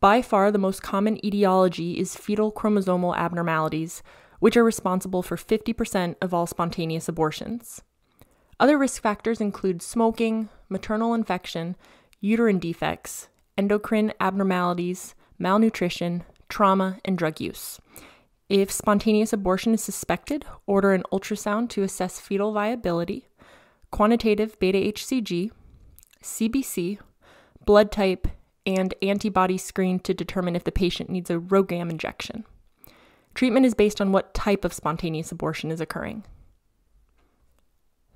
By far, the most common etiology is fetal chromosomal abnormalities, which are responsible for 50% of all spontaneous abortions. Other risk factors include smoking, maternal infection, uterine defects, endocrine abnormalities, malnutrition, trauma, and drug use. If spontaneous abortion is suspected, order an ultrasound to assess fetal viability, quantitative beta HCG, CBC, blood type, and antibody screen to determine if the patient needs a RhoGAM injection. Treatment is based on what type of spontaneous abortion is occurring.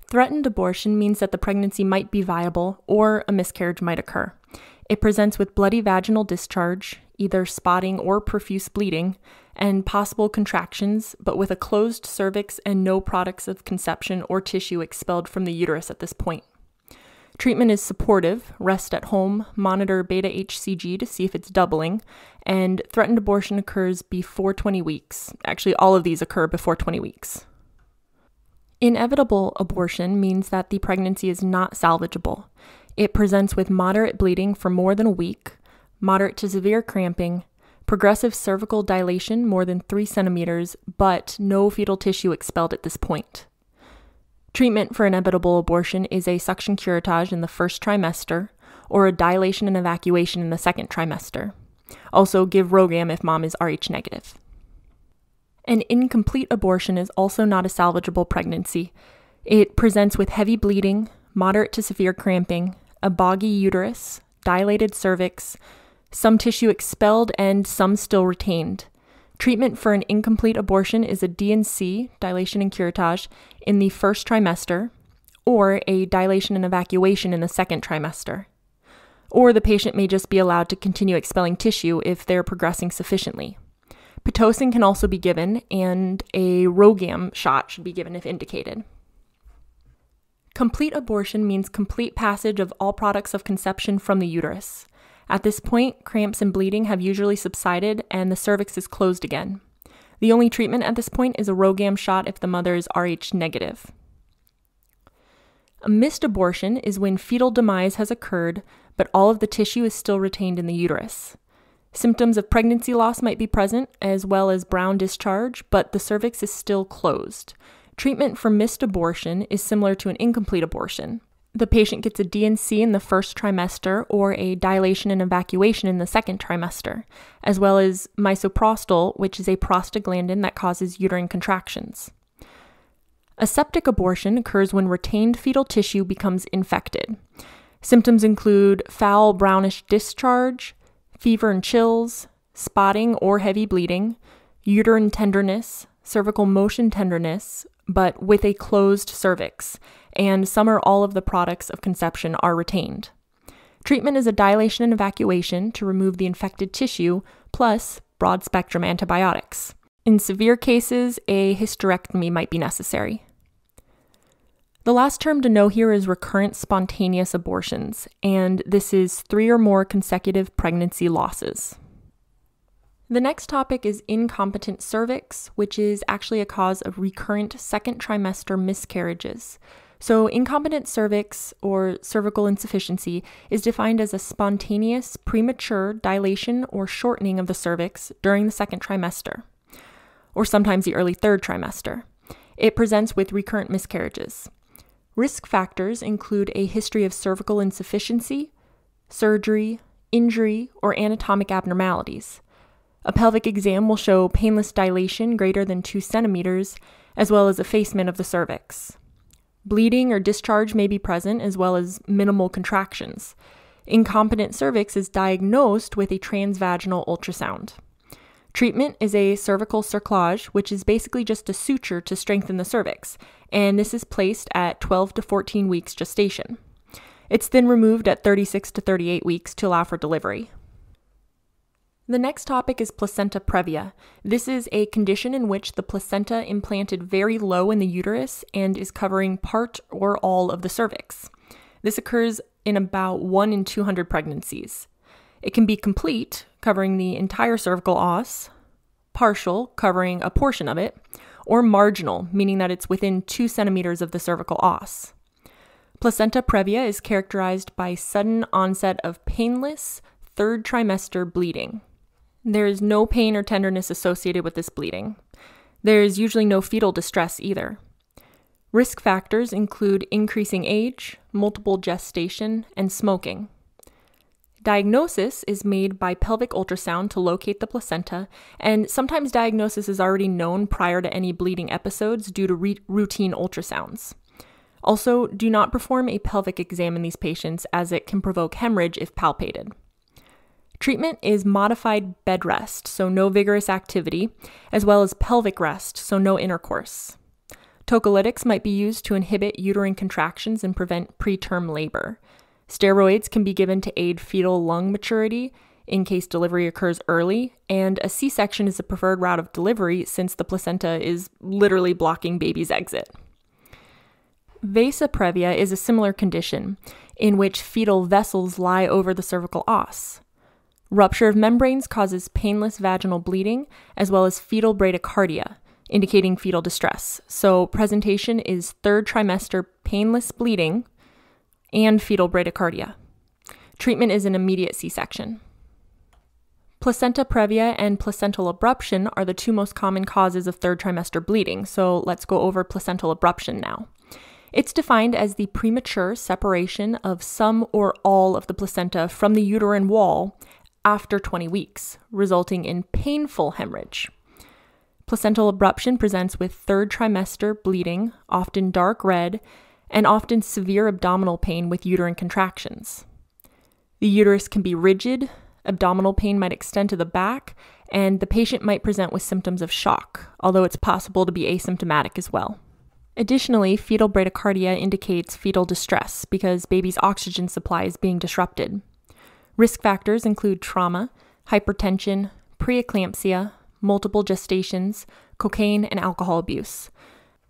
Threatened abortion means that the pregnancy might be viable or a miscarriage might occur. It presents with bloody vaginal discharge, either spotting or profuse bleeding, and possible contractions, but with a closed cervix and no products of conception or tissue expelled from the uterus at this point. Treatment is supportive, rest at home, monitor beta HCG to see if it's doubling, and threatened abortion occurs before 20 weeks. Actually, all of these occur before 20 weeks. Inevitable abortion means that the pregnancy is not salvageable. It presents with moderate bleeding for more than a week, moderate to severe cramping, progressive cervical dilation more than 3 centimeters, but no fetal tissue expelled at this point. Treatment for inevitable abortion is a suction curettage in the first trimester or a dilation and evacuation in the second trimester. Also, give RhoGAM if mom is Rh negative. An incomplete abortion is also not a salvageable pregnancy. It presents with heavy bleeding, moderate to severe cramping, a boggy uterus, dilated cervix, some tissue expelled, and some still retained. Treatment for an incomplete abortion is a D&C, dilation and curettage, in the first trimester, or a dilation and evacuation in the second trimester. Or the patient may just be allowed to continue expelling tissue if they're progressing sufficiently. Pitocin can also be given, and a RhoGAM shot should be given if indicated. Complete abortion means complete passage of all products of conception from the uterus. At this point, cramps and bleeding have usually subsided and the cervix is closed again. The only treatment at this point is a RhoGAM shot if the mother is Rh negative. A missed abortion is when fetal demise has occurred, but all of the tissue is still retained in the uterus. Symptoms of pregnancy loss might be present, as well as brown discharge, but the cervix is still closed. Treatment for missed abortion is similar to an incomplete abortion the patient gets a D&C in the first trimester or a dilation and evacuation in the second trimester, as well as misoprostol, which is a prostaglandin that causes uterine contractions. A septic abortion occurs when retained fetal tissue becomes infected. Symptoms include foul brownish discharge, fever and chills, spotting or heavy bleeding, uterine tenderness, cervical motion tenderness, but with a closed cervix, and some or all of the products of conception are retained. Treatment is a dilation and evacuation to remove the infected tissue, plus broad spectrum antibiotics. In severe cases, a hysterectomy might be necessary. The last term to know here is recurrent spontaneous abortions, and this is three or more consecutive pregnancy losses. The next topic is incompetent cervix, which is actually a cause of recurrent second trimester miscarriages. So, incompetent cervix or cervical insufficiency is defined as a spontaneous premature dilation or shortening of the cervix during the second trimester, or sometimes the early third trimester. It presents with recurrent miscarriages. Risk factors include a history of cervical insufficiency, surgery, injury, or anatomic abnormalities. A pelvic exam will show painless dilation greater than 2 centimeters, as well as effacement of the cervix. Bleeding or discharge may be present, as well as minimal contractions. Incompetent cervix is diagnosed with a transvaginal ultrasound. Treatment is a cervical cerclage, which is basically just a suture to strengthen the cervix, and this is placed at 12 to 14 weeks gestation. It's then removed at 36 to 38 weeks to allow for delivery. The next topic is placenta previa. This is a condition in which the placenta implanted very low in the uterus and is covering part or all of the cervix. This occurs in about 1 in 200 pregnancies. It can be complete, covering the entire cervical os, partial, covering a portion of it, or marginal, meaning that it's within 2 centimeters of the cervical os. Placenta previa is characterized by sudden onset of painless third trimester bleeding. There is no pain or tenderness associated with this bleeding. There is usually no fetal distress either. Risk factors include increasing age, multiple gestation, and smoking. Diagnosis is made by pelvic ultrasound to locate the placenta, and sometimes diagnosis is already known prior to any bleeding episodes due to routine ultrasounds. Also, do not perform a pelvic exam in these patients as it can provoke hemorrhage if palpated. Treatment is modified bed rest, so no vigorous activity, as well as pelvic rest, so no intercourse. Tocolytics might be used to inhibit uterine contractions and prevent preterm labor. Steroids can be given to aid fetal lung maturity in case delivery occurs early, and a C section is the preferred route of delivery since the placenta is literally blocking baby's exit. Vasa previa is a similar condition in which fetal vessels lie over the cervical os. Rupture of membranes causes painless vaginal bleeding as well as fetal bradycardia, indicating fetal distress. So, presentation is third trimester painless bleeding and fetal bradycardia. Treatment is an immediate C section. Placenta previa and placental abruption are the two most common causes of third trimester bleeding, so let's go over placental abruption now. It's defined as the premature separation of some or all of the placenta from the uterine wall after 20 weeks, resulting in painful hemorrhage. Placental abruption presents with third trimester bleeding, often dark red, and often severe abdominal pain with uterine contractions. The uterus can be rigid, abdominal pain might extend to the back, and the patient might present with symptoms of shock, although it's possible to be asymptomatic as well. Additionally, fetal bradycardia indicates fetal distress because baby's oxygen supply is being disrupted. Risk factors include trauma, hypertension, preeclampsia, multiple gestations, cocaine, and alcohol abuse.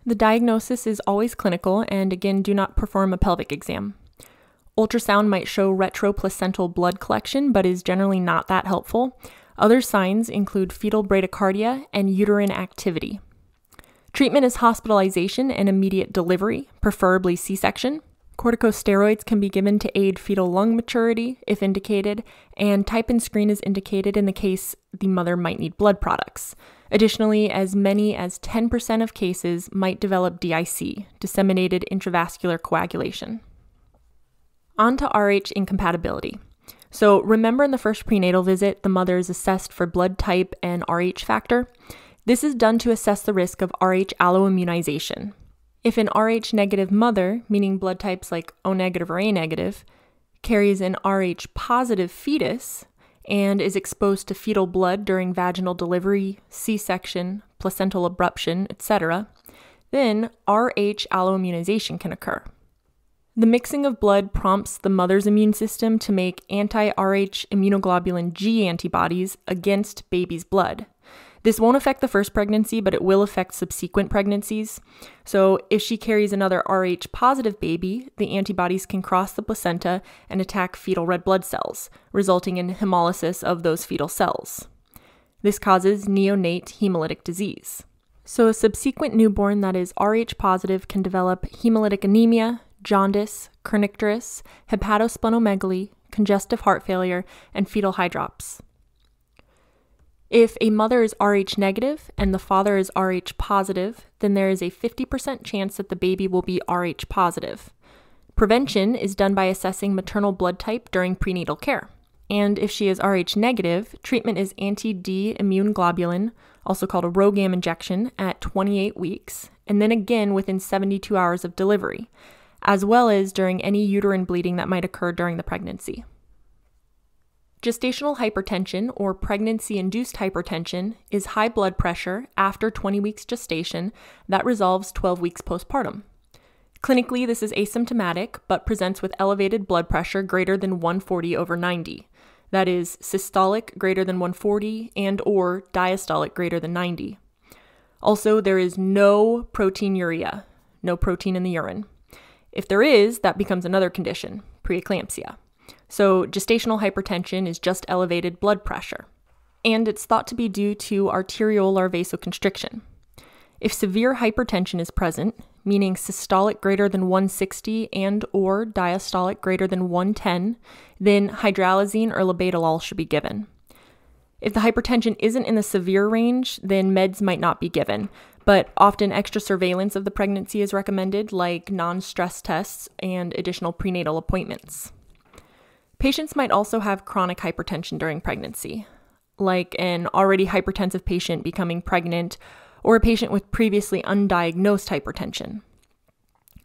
The diagnosis is always clinical, and again, do not perform a pelvic exam. Ultrasound might show retroplacental blood collection, but is generally not that helpful. Other signs include fetal bradycardia and uterine activity. Treatment is hospitalization and immediate delivery, preferably C section. Corticosteroids can be given to aid fetal lung maturity if indicated, and type and screen is indicated in the case the mother might need blood products. Additionally, as many as 10% of cases might develop DIC, disseminated intravascular coagulation. On to RH incompatibility. So, remember in the first prenatal visit, the mother is assessed for blood type and RH factor. This is done to assess the risk of RH alloimmunization, if an Rh negative mother, meaning blood types like O negative or A negative, carries an Rh positive fetus and is exposed to fetal blood during vaginal delivery, C section, placental abruption, etc., then Rh alloimmunization can occur. The mixing of blood prompts the mother's immune system to make anti Rh immunoglobulin G antibodies against baby's blood. This won't affect the first pregnancy, but it will affect subsequent pregnancies. So, if she carries another Rh positive baby, the antibodies can cross the placenta and attack fetal red blood cells, resulting in hemolysis of those fetal cells. This causes neonate hemolytic disease. So, a subsequent newborn that is Rh positive can develop hemolytic anemia, jaundice, kernicterus, hepatosplenomegaly, congestive heart failure, and fetal hydrops. If a mother is Rh negative and the father is Rh positive, then there is a 50% chance that the baby will be Rh positive. Prevention is done by assessing maternal blood type during prenatal care. And if she is Rh negative, treatment is anti D immune globulin, also called a RhoGAM injection, at 28 weeks, and then again within 72 hours of delivery, as well as during any uterine bleeding that might occur during the pregnancy. Gestational hypertension or pregnancy induced hypertension is high blood pressure after 20 weeks gestation that resolves 12 weeks postpartum. Clinically, this is asymptomatic but presents with elevated blood pressure greater than 140 over 90. That is systolic greater than 140 and or diastolic greater than 90. Also, there is no proteinuria, no protein in the urine. If there is, that becomes another condition, preeclampsia. So, gestational hypertension is just elevated blood pressure, and it's thought to be due to arteriolar vasoconstriction. If severe hypertension is present, meaning systolic greater than 160 and or diastolic greater than 110, then hydralazine or labetalol should be given. If the hypertension isn't in the severe range, then meds might not be given, but often extra surveillance of the pregnancy is recommended, like non stress tests and additional prenatal appointments. Patients might also have chronic hypertension during pregnancy, like an already hypertensive patient becoming pregnant or a patient with previously undiagnosed hypertension.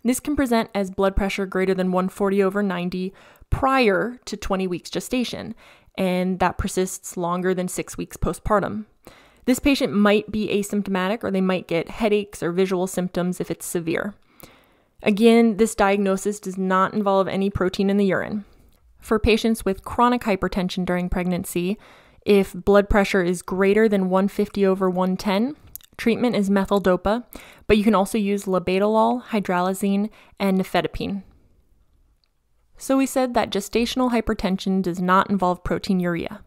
This can present as blood pressure greater than 140 over 90 prior to 20 weeks gestation, and that persists longer than six weeks postpartum. This patient might be asymptomatic or they might get headaches or visual symptoms if it's severe. Again, this diagnosis does not involve any protein in the urine. For patients with chronic hypertension during pregnancy, if blood pressure is greater than 150 over 110, treatment is methyldopa, but you can also use labetalol, hydralazine, and nifedipine. So we said that gestational hypertension does not involve proteinuria.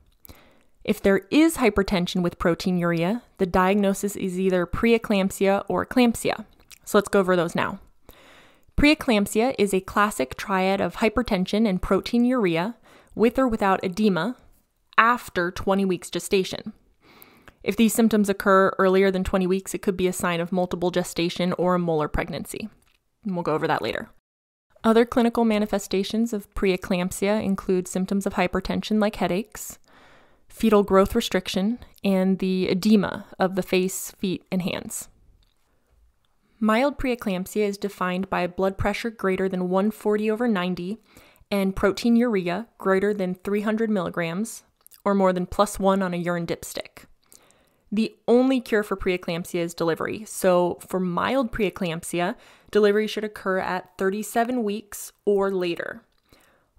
If there is hypertension with proteinuria, the diagnosis is either preeclampsia or eclampsia. So let's go over those now. Preeclampsia is a classic triad of hypertension and proteinuria, with or without edema, after 20 weeks gestation. If these symptoms occur earlier than 20 weeks, it could be a sign of multiple gestation or a molar pregnancy. And we'll go over that later. Other clinical manifestations of preeclampsia include symptoms of hypertension like headaches, fetal growth restriction, and the edema of the face, feet, and hands. Mild preeclampsia is defined by blood pressure greater than 140 over 90 and proteinuria greater than 300 milligrams or more than plus one on a urine dipstick. The only cure for preeclampsia is delivery. So, for mild preeclampsia, delivery should occur at 37 weeks or later.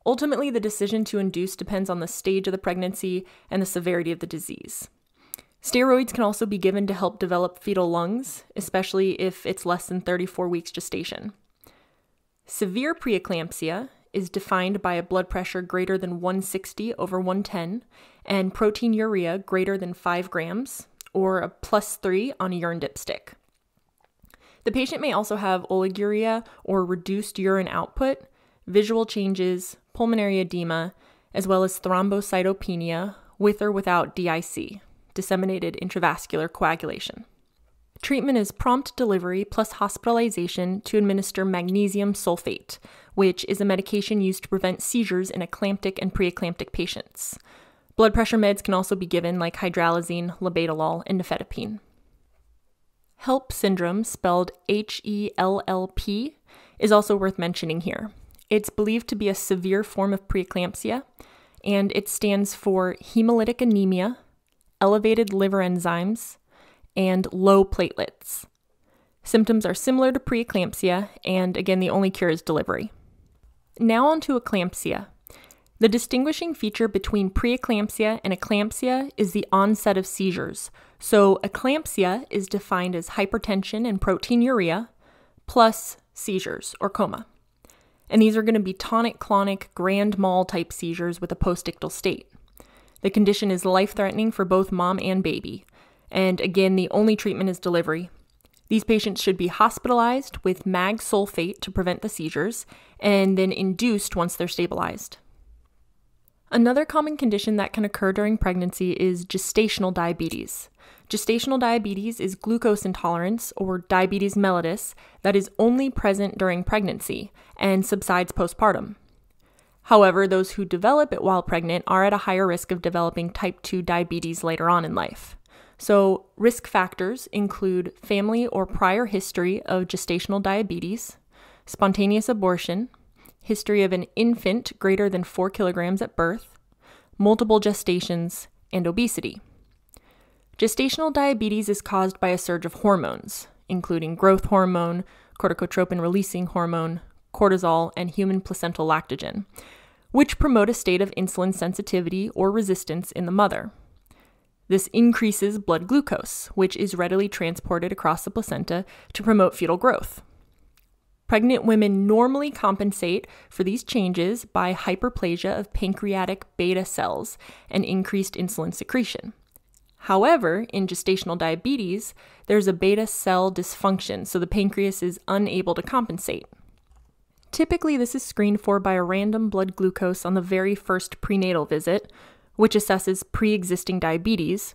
Ultimately, the decision to induce depends on the stage of the pregnancy and the severity of the disease. Steroids can also be given to help develop fetal lungs, especially if it's less than 34 weeks gestation. Severe preeclampsia is defined by a blood pressure greater than 160 over 110 and proteinuria greater than 5 grams, or a plus 3 on a urine dipstick. The patient may also have oliguria or reduced urine output, visual changes, pulmonary edema, as well as thrombocytopenia with or without DIC disseminated intravascular coagulation. Treatment is prompt delivery plus hospitalization to administer magnesium sulfate, which is a medication used to prevent seizures in eclamptic and preeclamptic patients. Blood pressure meds can also be given, like hydralazine, labetalol, and nifedipine. HELLP syndrome, spelled H E L L P, is also worth mentioning here. It's believed to be a severe form of preeclampsia, and it stands for hemolytic anemia, elevated liver enzymes, and low platelets. Symptoms are similar to preeclampsia, and again, the only cure is delivery. Now, on to eclampsia. The distinguishing feature between preeclampsia and eclampsia is the onset of seizures. So, eclampsia is defined as hypertension and proteinuria plus seizures or coma. And these are going to be tonic clonic grand mal type seizures with a postictal state. The condition is life threatening for both mom and baby. And again, the only treatment is delivery. These patients should be hospitalized with mag sulfate to prevent the seizures and then induced once they're stabilized. Another common condition that can occur during pregnancy is gestational diabetes. Gestational diabetes is glucose intolerance or diabetes mellitus that is only present during pregnancy and subsides postpartum. However, those who develop it while pregnant are at a higher risk of developing type 2 diabetes later on in life. So, risk factors include family or prior history of gestational diabetes, spontaneous abortion, history of an infant greater than 4 kilograms at birth, multiple gestations, and obesity. Gestational diabetes is caused by a surge of hormones, including growth hormone, corticotropin releasing hormone, cortisol, and human placental lactogen, which promote a state of insulin sensitivity or resistance in the mother. This increases blood glucose, which is readily transported across the placenta to promote fetal growth. Pregnant women normally compensate for these changes by hyperplasia of pancreatic beta cells and increased insulin secretion. However, in gestational diabetes, there's a beta cell dysfunction, so the pancreas is unable to compensate. Typically, this is screened for by a random blood glucose on the very first prenatal visit, which assesses pre existing diabetes,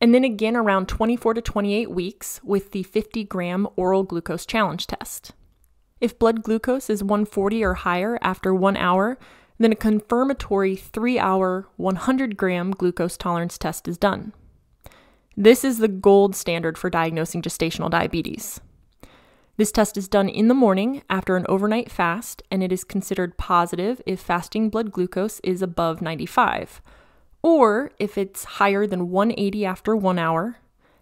and then again around 24 to 28 weeks with the 50 gram oral glucose challenge test. If blood glucose is 140 or higher after one hour, then a confirmatory 3 hour 100 gram glucose tolerance test is done. This is the gold standard for diagnosing gestational diabetes. This test is done in the morning after an overnight fast, and it is considered positive if fasting blood glucose is above 95, or if it's higher than 180 after one hour,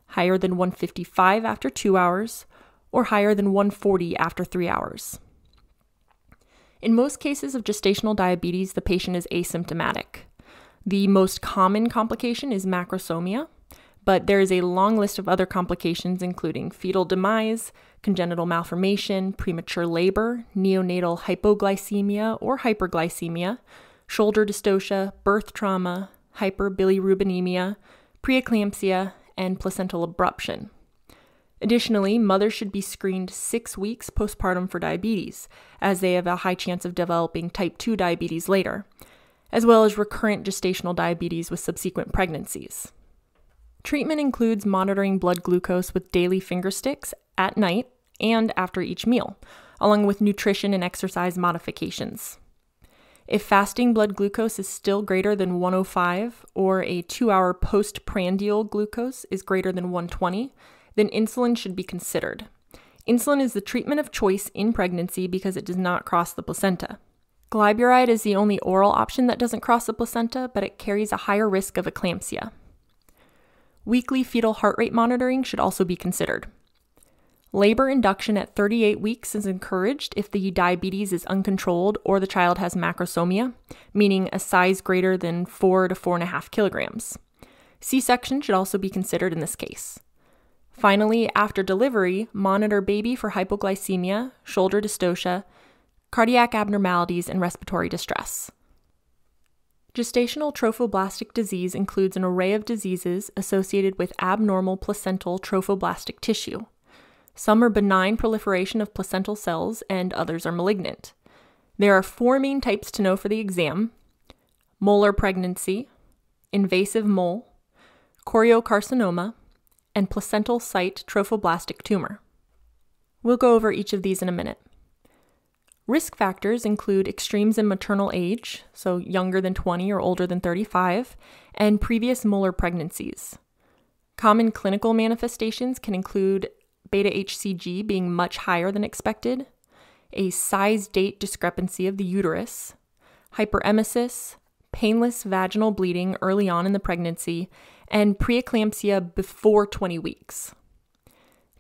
higher than 155 after two hours, or higher than 140 after three hours. In most cases of gestational diabetes, the patient is asymptomatic. The most common complication is macrosomia, but there is a long list of other complications, including fetal demise, congenital malformation, premature labor, neonatal hypoglycemia or hyperglycemia, shoulder dystocia, birth trauma, hyperbilirubinemia, preeclampsia, and placental abruption. Additionally, mothers should be screened six weeks postpartum for diabetes, as they have a high chance of developing type 2 diabetes later, as well as recurrent gestational diabetes with subsequent pregnancies. Treatment includes monitoring blood glucose with daily finger sticks at night and after each meal, along with nutrition and exercise modifications. If fasting blood glucose is still greater than 105 or a two hour postprandial glucose is greater than 120, then insulin should be considered. Insulin is the treatment of choice in pregnancy because it does not cross the placenta. Glyburide is the only oral option that doesn't cross the placenta, but it carries a higher risk of eclampsia. Weekly fetal heart rate monitoring should also be considered. Labor induction at 38 weeks is encouraged if the diabetes is uncontrolled or the child has macrosomia, meaning a size greater than 4 to 4.5 kilograms. C section should also be considered in this case. Finally, after delivery, monitor baby for hypoglycemia, shoulder dystocia, cardiac abnormalities, and respiratory distress. Gestational trophoblastic disease includes an array of diseases associated with abnormal placental trophoblastic tissue. Some are benign proliferation of placental cells, and others are malignant. There are four main types to know for the exam molar pregnancy, invasive mole, choriocarcinoma, and placental site trophoblastic tumor. We'll go over each of these in a minute. Risk factors include extremes in maternal age, so younger than 20 or older than 35, and previous molar pregnancies. Common clinical manifestations can include beta HCG being much higher than expected, a size date discrepancy of the uterus, hyperemesis, painless vaginal bleeding early on in the pregnancy, and preeclampsia before 20 weeks.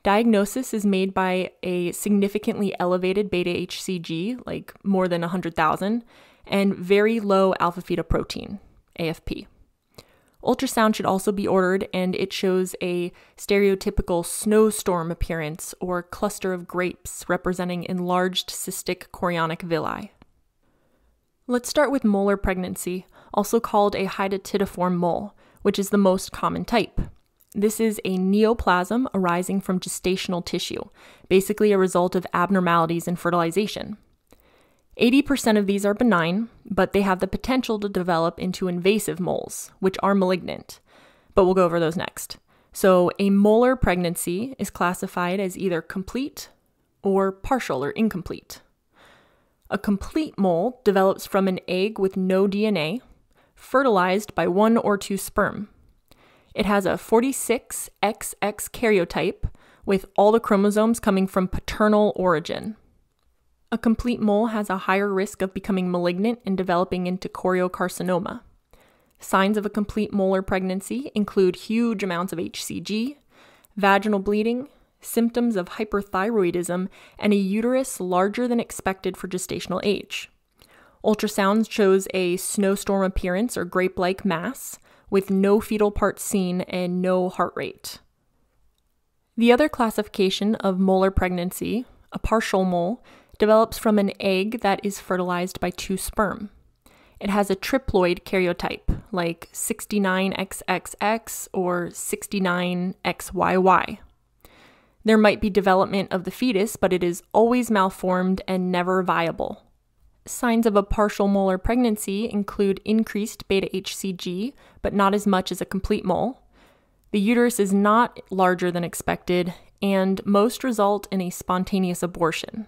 Diagnosis is made by a significantly elevated beta HCG, like more than 100,000, and very low alpha fetoprotein, AFP. Ultrasound should also be ordered, and it shows a stereotypical snowstorm appearance or cluster of grapes representing enlarged cystic chorionic villi. Let's start with molar pregnancy, also called a hydatidiform mole, which is the most common type. This is a neoplasm arising from gestational tissue, basically a result of abnormalities in fertilization. 80% of these are benign, but they have the potential to develop into invasive moles, which are malignant. But we'll go over those next. So, a molar pregnancy is classified as either complete or partial or incomplete. A complete mole develops from an egg with no DNA, fertilized by one or two sperm. It has a 46XX karyotype, with all the chromosomes coming from paternal origin. A complete mole has a higher risk of becoming malignant and developing into choriocarcinoma. Signs of a complete molar pregnancy include huge amounts of HCG, vaginal bleeding, symptoms of hyperthyroidism, and a uterus larger than expected for gestational age. Ultrasound shows a snowstorm appearance or grape like mass with no fetal parts seen and no heart rate. The other classification of molar pregnancy, a partial mole, develops from an egg that is fertilized by two sperm. It has a triploid karyotype, like 69XXX or 69XYY. There might be development of the fetus, but it is always malformed and never viable. Signs of a partial molar pregnancy include increased beta HCG, but not as much as a complete mole. The uterus is not larger than expected, and most result in a spontaneous abortion.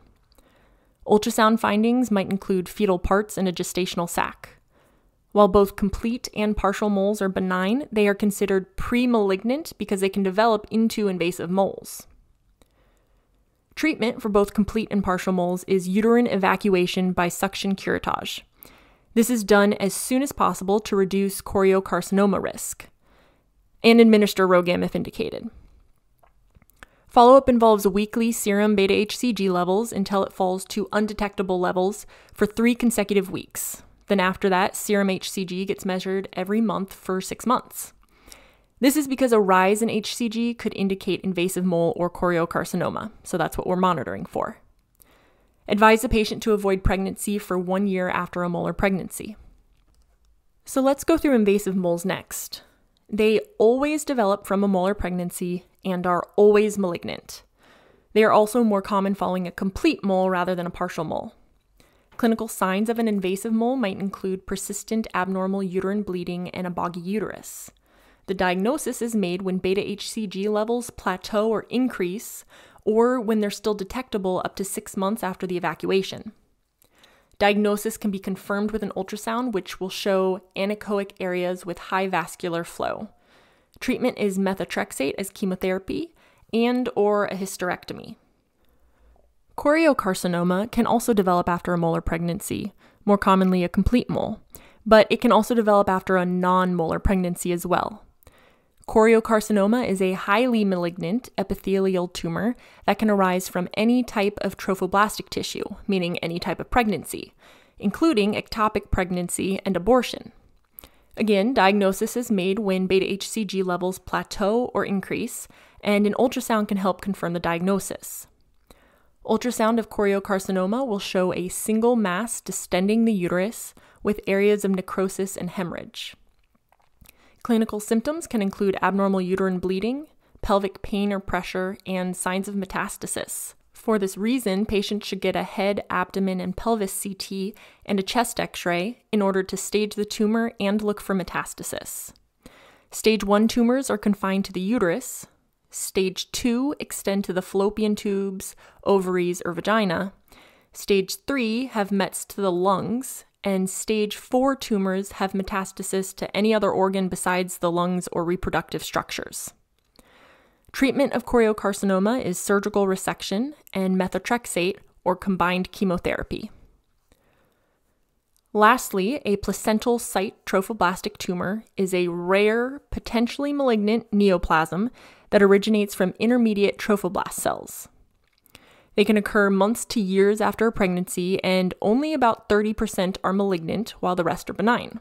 Ultrasound findings might include fetal parts in a gestational sac. While both complete and partial moles are benign, they are considered pre-malignant because they can develop into invasive moles. Treatment for both complete and partial moles is uterine evacuation by suction curettage. This is done as soon as possible to reduce choriocarcinoma risk and administer RhoGAM if indicated. Follow up involves weekly serum beta HCG levels until it falls to undetectable levels for three consecutive weeks. Then, after that, serum HCG gets measured every month for six months. This is because a rise in HCG could indicate invasive mole or choriocarcinoma, so that's what we're monitoring for. Advise the patient to avoid pregnancy for one year after a molar pregnancy. So let's go through invasive moles next. They always develop from a molar pregnancy and are always malignant. They are also more common following a complete mole rather than a partial mole. Clinical signs of an invasive mole might include persistent abnormal uterine bleeding and a boggy uterus. The diagnosis is made when beta HCG levels plateau or increase, or when they're still detectable up to six months after the evacuation. Diagnosis can be confirmed with an ultrasound, which will show anechoic areas with high vascular flow. Treatment is methotrexate as chemotherapy and or a hysterectomy. Choriocarcinoma can also develop after a molar pregnancy, more commonly a complete mole, but it can also develop after a non-molar pregnancy as well. Choriocarcinoma is a highly malignant epithelial tumor that can arise from any type of trophoblastic tissue, meaning any type of pregnancy, including ectopic pregnancy and abortion. Again, diagnosis is made when beta HCG levels plateau or increase, and an ultrasound can help confirm the diagnosis. Ultrasound of choriocarcinoma will show a single mass distending the uterus with areas of necrosis and hemorrhage. Clinical symptoms can include abnormal uterine bleeding, pelvic pain or pressure, and signs of metastasis. For this reason, patients should get a head, abdomen, and pelvis CT and a chest x ray in order to stage the tumor and look for metastasis. Stage 1 tumors are confined to the uterus. Stage 2 extend to the fallopian tubes, ovaries, or vagina. Stage 3 have mets to the lungs, and stage 4 tumors have metastasis to any other organ besides the lungs or reproductive structures. Treatment of choriocarcinoma is surgical resection and methotrexate or combined chemotherapy. Lastly, a placental site trophoblastic tumor is a rare, potentially malignant neoplasm that originates from intermediate trophoblast cells. They can occur months to years after a pregnancy, and only about 30% are malignant, while the rest are benign.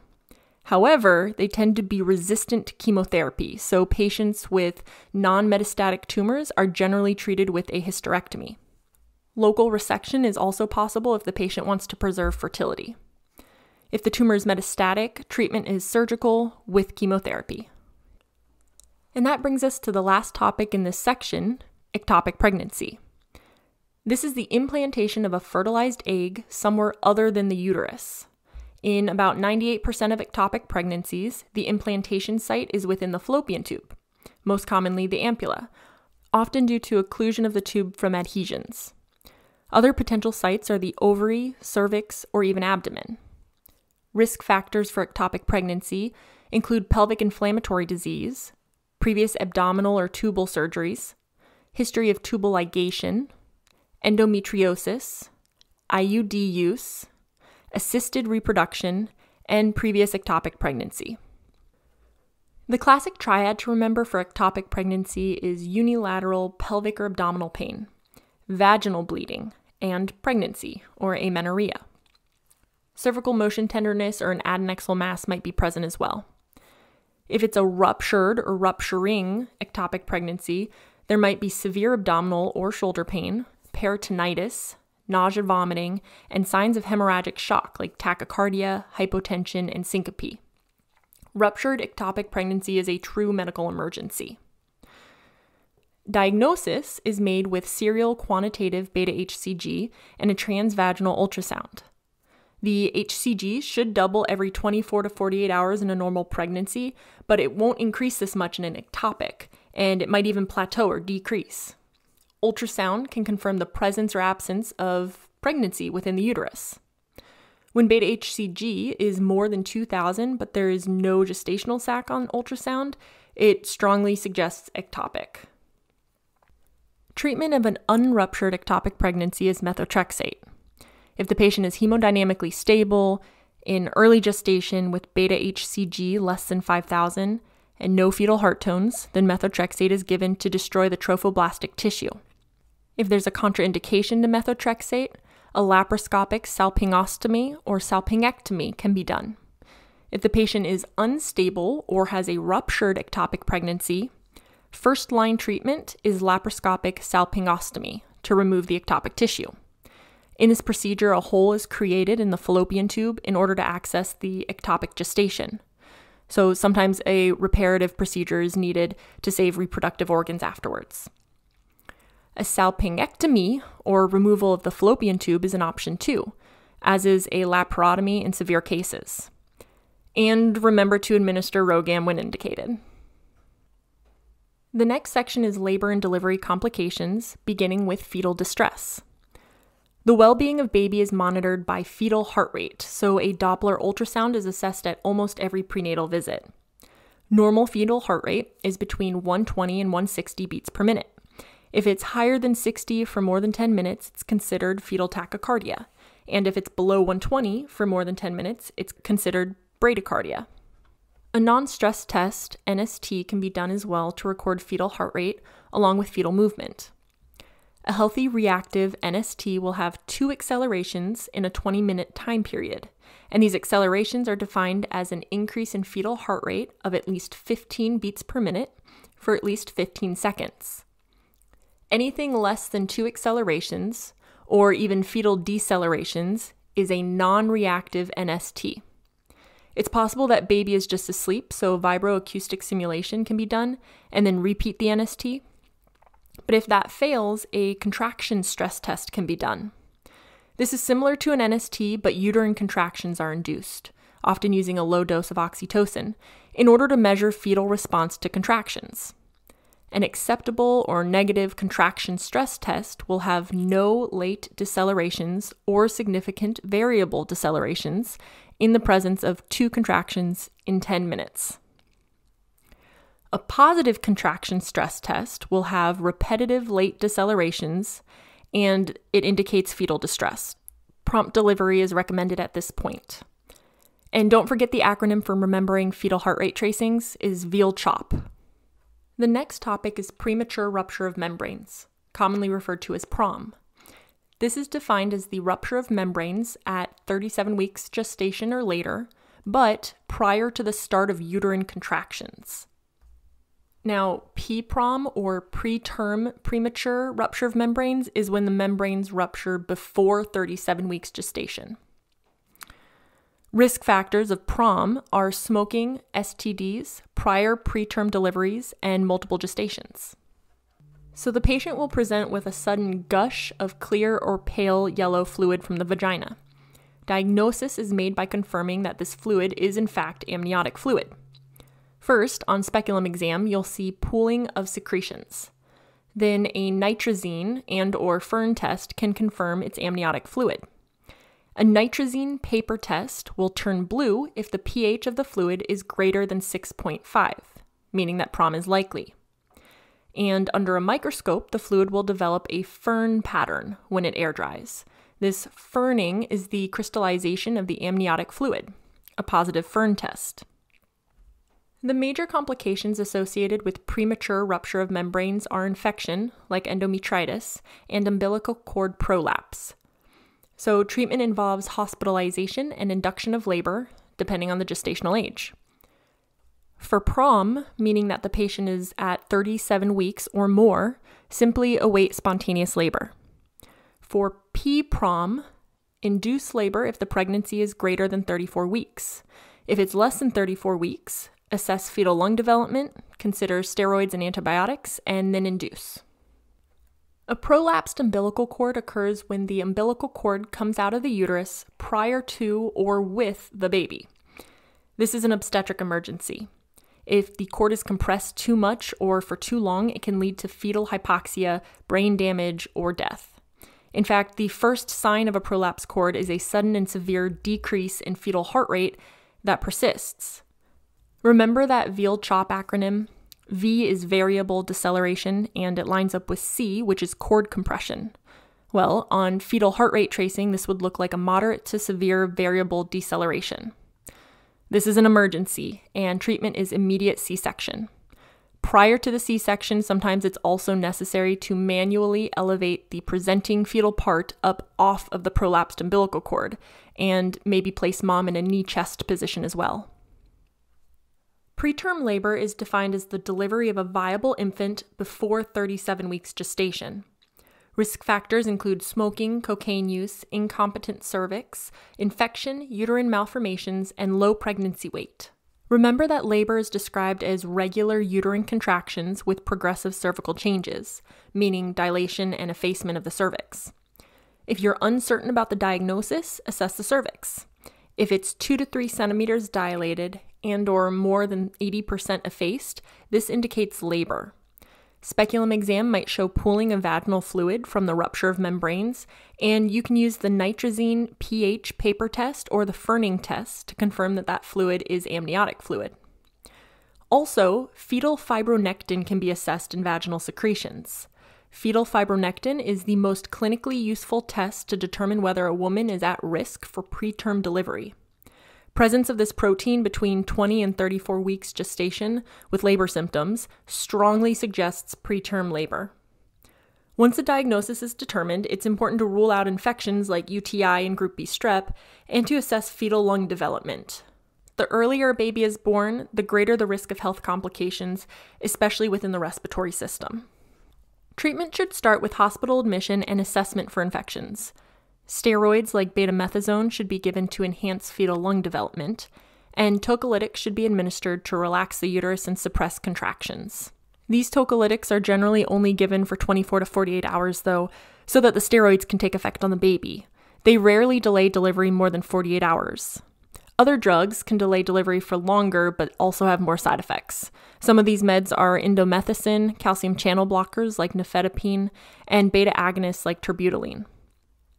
However, they tend to be resistant to chemotherapy, so patients with non metastatic tumors are generally treated with a hysterectomy. Local resection is also possible if the patient wants to preserve fertility. If the tumor is metastatic, treatment is surgical with chemotherapy. And that brings us to the last topic in this section ectopic pregnancy. This is the implantation of a fertilized egg somewhere other than the uterus. In about 98% of ectopic pregnancies, the implantation site is within the fallopian tube, most commonly the ampulla, often due to occlusion of the tube from adhesions. Other potential sites are the ovary, cervix, or even abdomen. Risk factors for ectopic pregnancy include pelvic inflammatory disease, previous abdominal or tubal surgeries, history of tubal ligation, endometriosis, IUD use, assisted reproduction, and previous ectopic pregnancy. The classic triad to remember for ectopic pregnancy is unilateral pelvic or abdominal pain, vaginal bleeding, and pregnancy or amenorrhea. Cervical motion tenderness or an adnexal mass might be present as well. If it's a ruptured or rupturing ectopic pregnancy, there might be severe abdominal or shoulder pain, peritonitis, nausea, vomiting, and signs of hemorrhagic shock like tachycardia, hypotension, and syncope. Ruptured ectopic pregnancy is a true medical emergency. Diagnosis is made with serial quantitative beta HCG and a transvaginal ultrasound. The HCG should double every 24 to 48 hours in a normal pregnancy, but it won't increase this much in an ectopic, and it might even plateau or decrease. Ultrasound can confirm the presence or absence of pregnancy within the uterus. When beta HCG is more than 2000, but there is no gestational sac on ultrasound, it strongly suggests ectopic. Treatment of an unruptured ectopic pregnancy is methotrexate. If the patient is hemodynamically stable, in early gestation with beta HCG less than 5,000, and no fetal heart tones, then methotrexate is given to destroy the trophoblastic tissue. If there's a contraindication to methotrexate, a laparoscopic salpingostomy or salpingectomy can be done. If the patient is unstable or has a ruptured ectopic pregnancy, first line treatment is laparoscopic salpingostomy to remove the ectopic tissue. In this procedure, a hole is created in the fallopian tube in order to access the ectopic gestation. So sometimes a reparative procedure is needed to save reproductive organs afterwards. A salpingectomy, or removal of the fallopian tube, is an option too, as is a laparotomy in severe cases. And remember to administer RhoGAM when indicated. The next section is labor and delivery complications, beginning with fetal distress. The well being of baby is monitored by fetal heart rate, so a Doppler ultrasound is assessed at almost every prenatal visit. Normal fetal heart rate is between 120 and 160 beats per minute. If it's higher than 60 for more than 10 minutes, it's considered fetal tachycardia. And if it's below 120 for more than 10 minutes, it's considered bradycardia. A non stress test, NST, can be done as well to record fetal heart rate along with fetal movement. A healthy reactive NST will have two accelerations in a 20 minute time period, and these accelerations are defined as an increase in fetal heart rate of at least 15 beats per minute for at least 15 seconds. Anything less than two accelerations, or even fetal decelerations, is a non reactive NST. It's possible that baby is just asleep, so vibroacoustic stimulation can be done and then repeat the NST. But if that fails, a contraction stress test can be done. This is similar to an NST, but uterine contractions are induced, often using a low dose of oxytocin, in order to measure fetal response to contractions. An acceptable or negative contraction stress test will have no late decelerations or significant variable decelerations in the presence of two contractions in 10 minutes. A positive contraction stress test will have repetitive late decelerations and it indicates fetal distress. Prompt delivery is recommended at this point. And don't forget the acronym for remembering fetal heart rate tracings is VEAL CHOP. The next topic is premature rupture of membranes, commonly referred to as PROM. This is defined as the rupture of membranes at 37 weeks gestation or later, but prior to the start of uterine contractions. Now, PPROM or preterm premature rupture of membranes is when the membranes rupture before 37 weeks gestation. Risk factors of PROM are smoking, STDs, prior preterm deliveries, and multiple gestations. So the patient will present with a sudden gush of clear or pale yellow fluid from the vagina. Diagnosis is made by confirming that this fluid is in fact amniotic fluid. First, on speculum exam, you'll see pooling of secretions. then a nitrazine and or Fern test can confirm it's amniotic fluid. A nitrazine paper test will turn blue if the pH of the fluid is greater than 6.5, meaning that prom is likely. And under a microscope, the fluid will develop a fern pattern when it air dries. This ferning is the crystallization of the amniotic fluid, a positive Fern test. The major complications associated with premature rupture of membranes are infection, like endometritis, and umbilical cord prolapse. So, treatment involves hospitalization and induction of labor, depending on the gestational age. For PROM, meaning that the patient is at 37 weeks or more, simply await spontaneous labor. For PPROM, induce labor if the pregnancy is greater than 34 weeks. If it's less than 34 weeks, assess fetal lung development, consider steroids and antibiotics, and then induce. A prolapsed umbilical cord occurs when the umbilical cord comes out of the uterus prior to or with the baby. This is an obstetric emergency. If the cord is compressed too much or for too long, it can lead to fetal hypoxia, brain damage, or death. In fact, the first sign of a prolapse cord is a sudden and severe decrease in fetal heart rate that persists. Remember that VEAL CHOP acronym? V is variable deceleration, and it lines up with C, which is cord compression. Well, on fetal heart rate tracing, this would look like a moderate to severe variable deceleration. This is an emergency, and treatment is immediate C section. Prior to the C section, sometimes it's also necessary to manually elevate the presenting fetal part up off of the prolapsed umbilical cord and maybe place mom in a knee chest position as well. Preterm labor is defined as the delivery of a viable infant before 37 weeks gestation. Risk factors include smoking, cocaine use, incompetent cervix, infection, uterine malformations, and low pregnancy weight. Remember that labor is described as regular uterine contractions with progressive cervical changes, meaning dilation and effacement of the cervix. If you're uncertain about the diagnosis, assess the cervix. If it's 2 to 3 centimeters dilated and or more than 80% effaced, this indicates labor. Speculum exam might show pooling of vaginal fluid from the rupture of membranes, and you can use the nitrazine pH paper test or the Ferning test to confirm that that fluid is amniotic fluid. Also, fetal fibronectin can be assessed in vaginal secretions. Fetal fibronectin is the most clinically useful test to determine whether a woman is at risk for preterm delivery. Presence of this protein between 20 and 34 weeks gestation with labor symptoms strongly suggests preterm labor. Once a diagnosis is determined, it's important to rule out infections like UTI and group B strep and to assess fetal lung development. The earlier a baby is born, the greater the risk of health complications, especially within the respiratory system. Treatment should start with hospital admission and assessment for infections. Steroids like betamethasone should be given to enhance fetal lung development, and tocolytics should be administered to relax the uterus and suppress contractions. These tocolytics are generally only given for 24 to 48 hours, though, so that the steroids can take effect on the baby. They rarely delay delivery more than 48 hours. Other drugs can delay delivery for longer but also have more side effects. Some of these meds are indomethacin, calcium channel blockers like nifedipine, and beta agonists like terbutaline.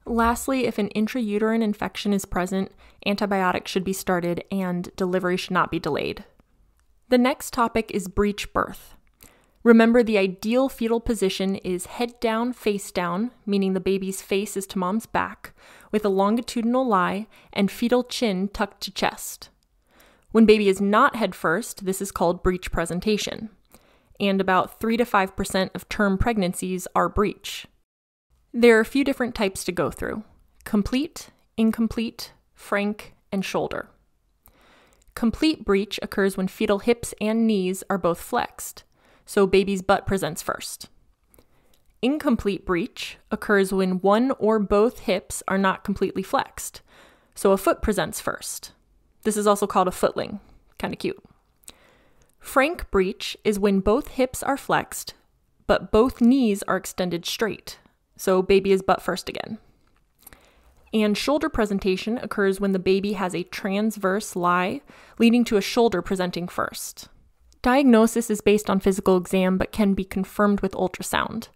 Lastly, if an intrauterine infection is present, antibiotics should be started and delivery should not be delayed. The next topic is breech birth. Remember, the ideal fetal position is head down, face down, meaning the baby's face is to mom's back, with a longitudinal lie and fetal chin tucked to chest. When baby is not head first, this is called breech presentation. And about 3 to 5% of term pregnancies are breech. There are a few different types to go through complete, incomplete, frank, and shoulder. Complete breech occurs when fetal hips and knees are both flexed, so baby's butt presents first. Incomplete breech occurs when one or both hips are not completely flexed, so a foot presents first. This is also called a footling. Kind of cute. Frank breech is when both hips are flexed, but both knees are extended straight, so baby is butt first again. And shoulder presentation occurs when the baby has a transverse lie, leading to a shoulder presenting first. Diagnosis is based on physical exam but can be confirmed with ultrasound.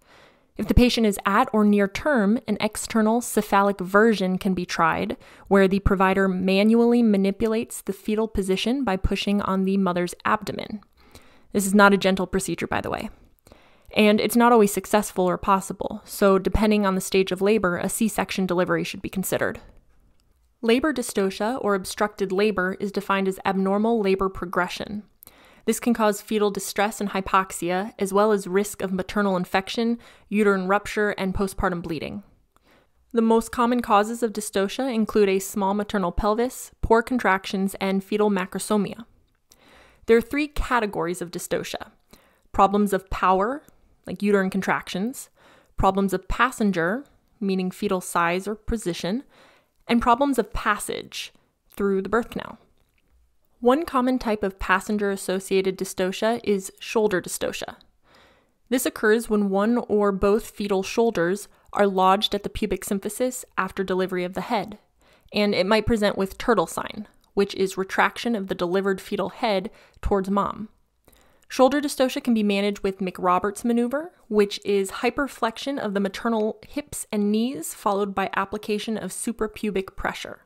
If the patient is at or near term, an external cephalic version can be tried, where the provider manually manipulates the fetal position by pushing on the mother's abdomen. This is not a gentle procedure, by the way. And it's not always successful or possible, so depending on the stage of labor, a C section delivery should be considered. Labor dystocia or obstructed labor is defined as abnormal labor progression. This can cause fetal distress and hypoxia, as well as risk of maternal infection, uterine rupture, and postpartum bleeding. The most common causes of dystocia include a small maternal pelvis, poor contractions, and fetal macrosomia. There are three categories of dystocia problems of power, like uterine contractions, problems of passenger, meaning fetal size or position, and problems of passage through the birth canal. One common type of passenger associated dystocia is shoulder dystocia. This occurs when one or both fetal shoulders are lodged at the pubic symphysis after delivery of the head, and it might present with turtle sign, which is retraction of the delivered fetal head towards mom. Shoulder dystocia can be managed with McRoberts maneuver, which is hyperflexion of the maternal hips and knees followed by application of suprapubic pressure.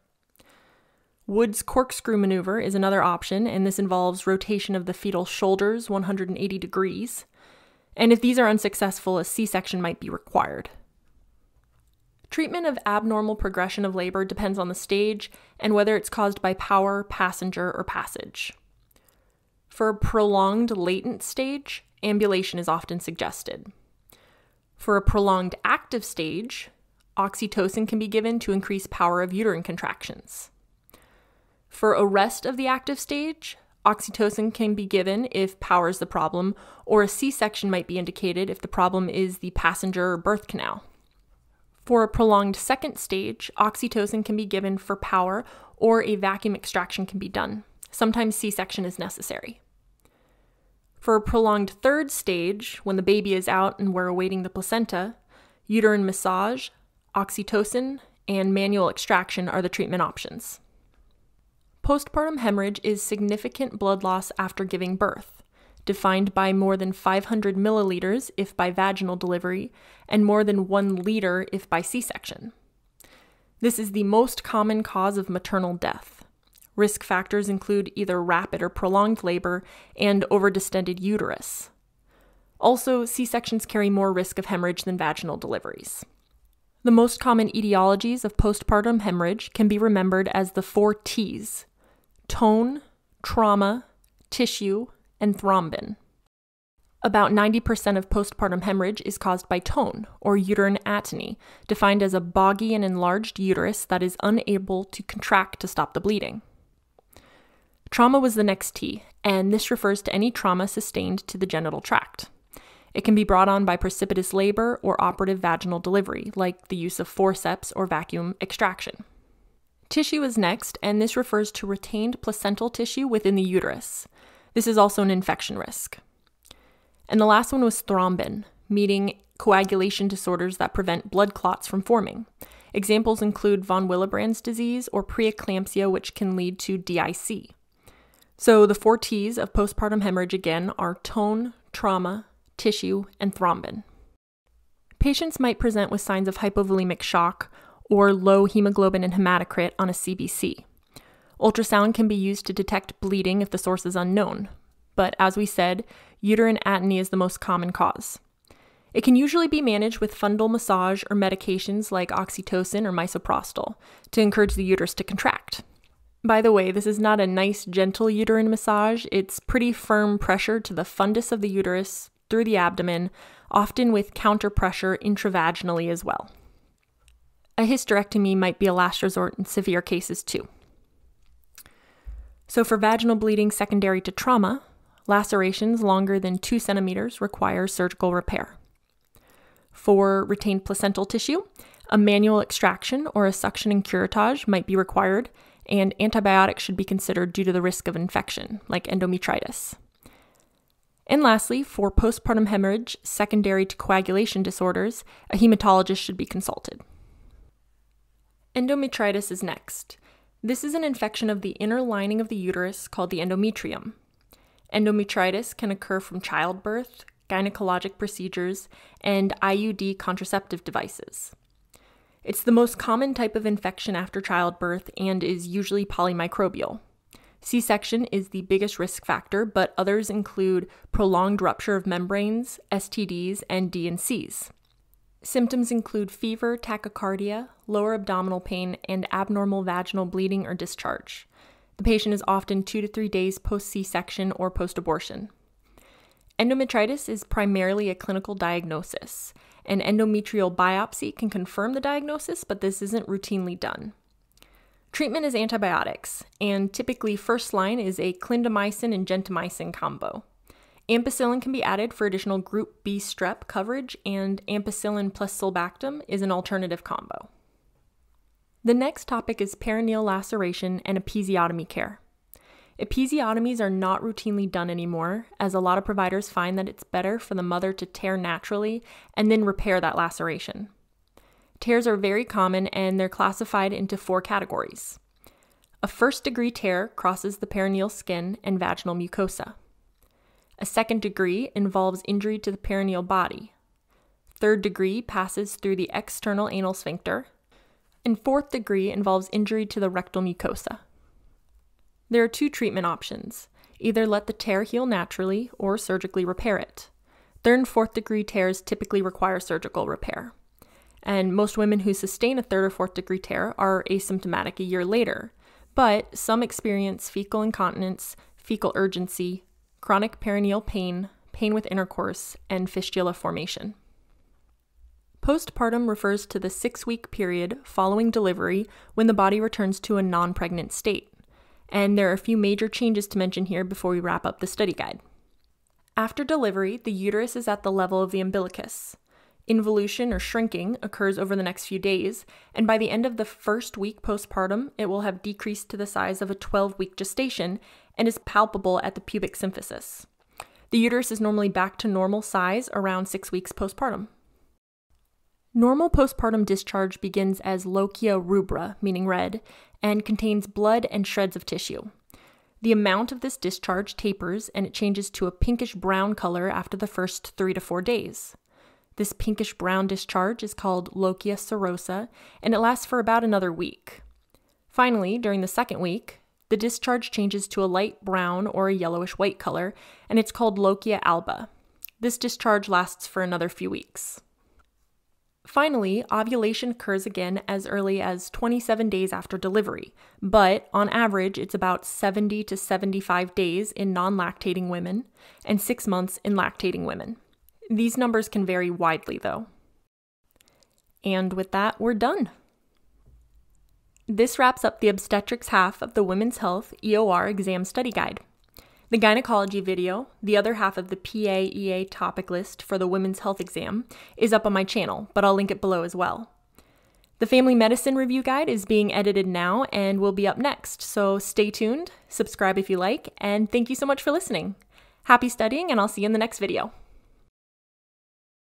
Wood's corkscrew maneuver is another option, and this involves rotation of the fetal shoulders 180 degrees. And if these are unsuccessful, a C section might be required. Treatment of abnormal progression of labor depends on the stage and whether it's caused by power, passenger, or passage. For a prolonged latent stage, ambulation is often suggested. For a prolonged active stage, oxytocin can be given to increase power of uterine contractions. For arrest of the active stage, oxytocin can be given if power is the problem, or a C section might be indicated if the problem is the passenger or birth canal. For a prolonged second stage, oxytocin can be given for power, or a vacuum extraction can be done. Sometimes C section is necessary. For a prolonged third stage, when the baby is out and we're awaiting the placenta, uterine massage, oxytocin, and manual extraction are the treatment options. Postpartum hemorrhage is significant blood loss after giving birth, defined by more than 500 milliliters if by vaginal delivery and more than 1 liter if by C section. This is the most common cause of maternal death. Risk factors include either rapid or prolonged labor and overdistended uterus. Also, C sections carry more risk of hemorrhage than vaginal deliveries. The most common etiologies of postpartum hemorrhage can be remembered as the four T's tone, trauma, tissue, and thrombin. About 90% of postpartum hemorrhage is caused by tone, or uterine atony, defined as a boggy and enlarged uterus that is unable to contract to stop the bleeding. Trauma was the next T, and this refers to any trauma sustained to the genital tract. It can be brought on by precipitous labor or operative vaginal delivery, like the use of forceps or vacuum extraction. Tissue is next, and this refers to retained placental tissue within the uterus. This is also an infection risk. And the last one was thrombin, meaning coagulation disorders that prevent blood clots from forming. Examples include von Willebrand's disease or preeclampsia, which can lead to DIC. So, the four T's of postpartum hemorrhage again are tone, trauma, tissue, and thrombin. Patients might present with signs of hypovolemic shock or low hemoglobin and hematocrit on a CBC. Ultrasound can be used to detect bleeding if the source is unknown, but as we said, uterine atony is the most common cause. It can usually be managed with fundal massage or medications like oxytocin or misoprostol to encourage the uterus to contract. By the way, this is not a nice, gentle uterine massage. It's pretty firm pressure to the fundus of the uterus through the abdomen, often with counter pressure intravaginally as well. A hysterectomy might be a last resort in severe cases too. So, for vaginal bleeding secondary to trauma, lacerations longer than 2 centimeters require surgical repair. For retained placental tissue, a manual extraction or a suction and curettage might be required, and antibiotics should be considered due to the risk of infection, like endometritis. And lastly, for postpartum hemorrhage secondary to coagulation disorders, a hematologist should be consulted. Endometritis is next. This is an infection of the inner lining of the uterus called the endometrium. Endometritis can occur from childbirth, gynecologic procedures, and IUD contraceptive devices. It's the most common type of infection after childbirth and is usually polymicrobial. C section is the biggest risk factor, but others include prolonged rupture of membranes, STDs, and D&Cs. Symptoms include fever, tachycardia, lower abdominal pain, and abnormal vaginal bleeding or discharge. The patient is often two to three days post C section or post abortion. Endometritis is primarily a clinical diagnosis. An endometrial biopsy can confirm the diagnosis, but this isn't routinely done. Treatment is antibiotics, and typically first line is a clindamycin and gentamicin combo. Ampicillin can be added for additional group B strep coverage, and ampicillin plus sulbactam is an alternative combo. The next topic is perineal laceration and episiotomy care. Episiotomies are not routinely done anymore, as a lot of providers find that it's better for the mother to tear naturally and then repair that laceration. Tears are very common and they're classified into four categories. A first degree tear crosses the perineal skin and vaginal mucosa. A second degree involves injury to the perineal body. Third degree passes through the external anal sphincter, and fourth degree involves injury to the rectal mucosa. There are two treatment options either let the tear heal naturally or surgically repair it. Third and fourth degree tears typically require surgical repair. And most women who sustain a third or fourth degree tear are asymptomatic a year later, but some experience fecal incontinence, fecal urgency, chronic perineal pain, pain with intercourse, and fistula formation. Postpartum refers to the six week period following delivery when the body returns to a non pregnant state. And there are a few major changes to mention here before we wrap up the study guide. After delivery, the uterus is at the level of the umbilicus. Involution or shrinking occurs over the next few days, and by the end of the first week postpartum, it will have decreased to the size of a 12 week gestation and is palpable at the pubic symphysis. The uterus is normally back to normal size around six weeks postpartum. Normal postpartum discharge begins as lochia rubra, meaning red, and contains blood and shreds of tissue. The amount of this discharge tapers and it changes to a pinkish brown color after the first three to four days. This pinkish brown discharge is called lochia serosa and it lasts for about another week. Finally, during the second week, the discharge changes to a light brown or a yellowish white color and it's called lochia alba. This discharge lasts for another few weeks. Finally, ovulation occurs again as early as 27 days after delivery, but on average, it's about 70 to 75 days in non lactating women and six months in lactating women. These numbers can vary widely, though. And with that, we're done. This wraps up the obstetrics half of the Women's Health EOR exam study guide. The gynecology video, the other half of the PAEA topic list for the women's health exam, is up on my channel, but I'll link it below as well. The family medicine review guide is being edited now and will be up next, so stay tuned, subscribe if you like, and thank you so much for listening. Happy studying, and I'll see you in the next video.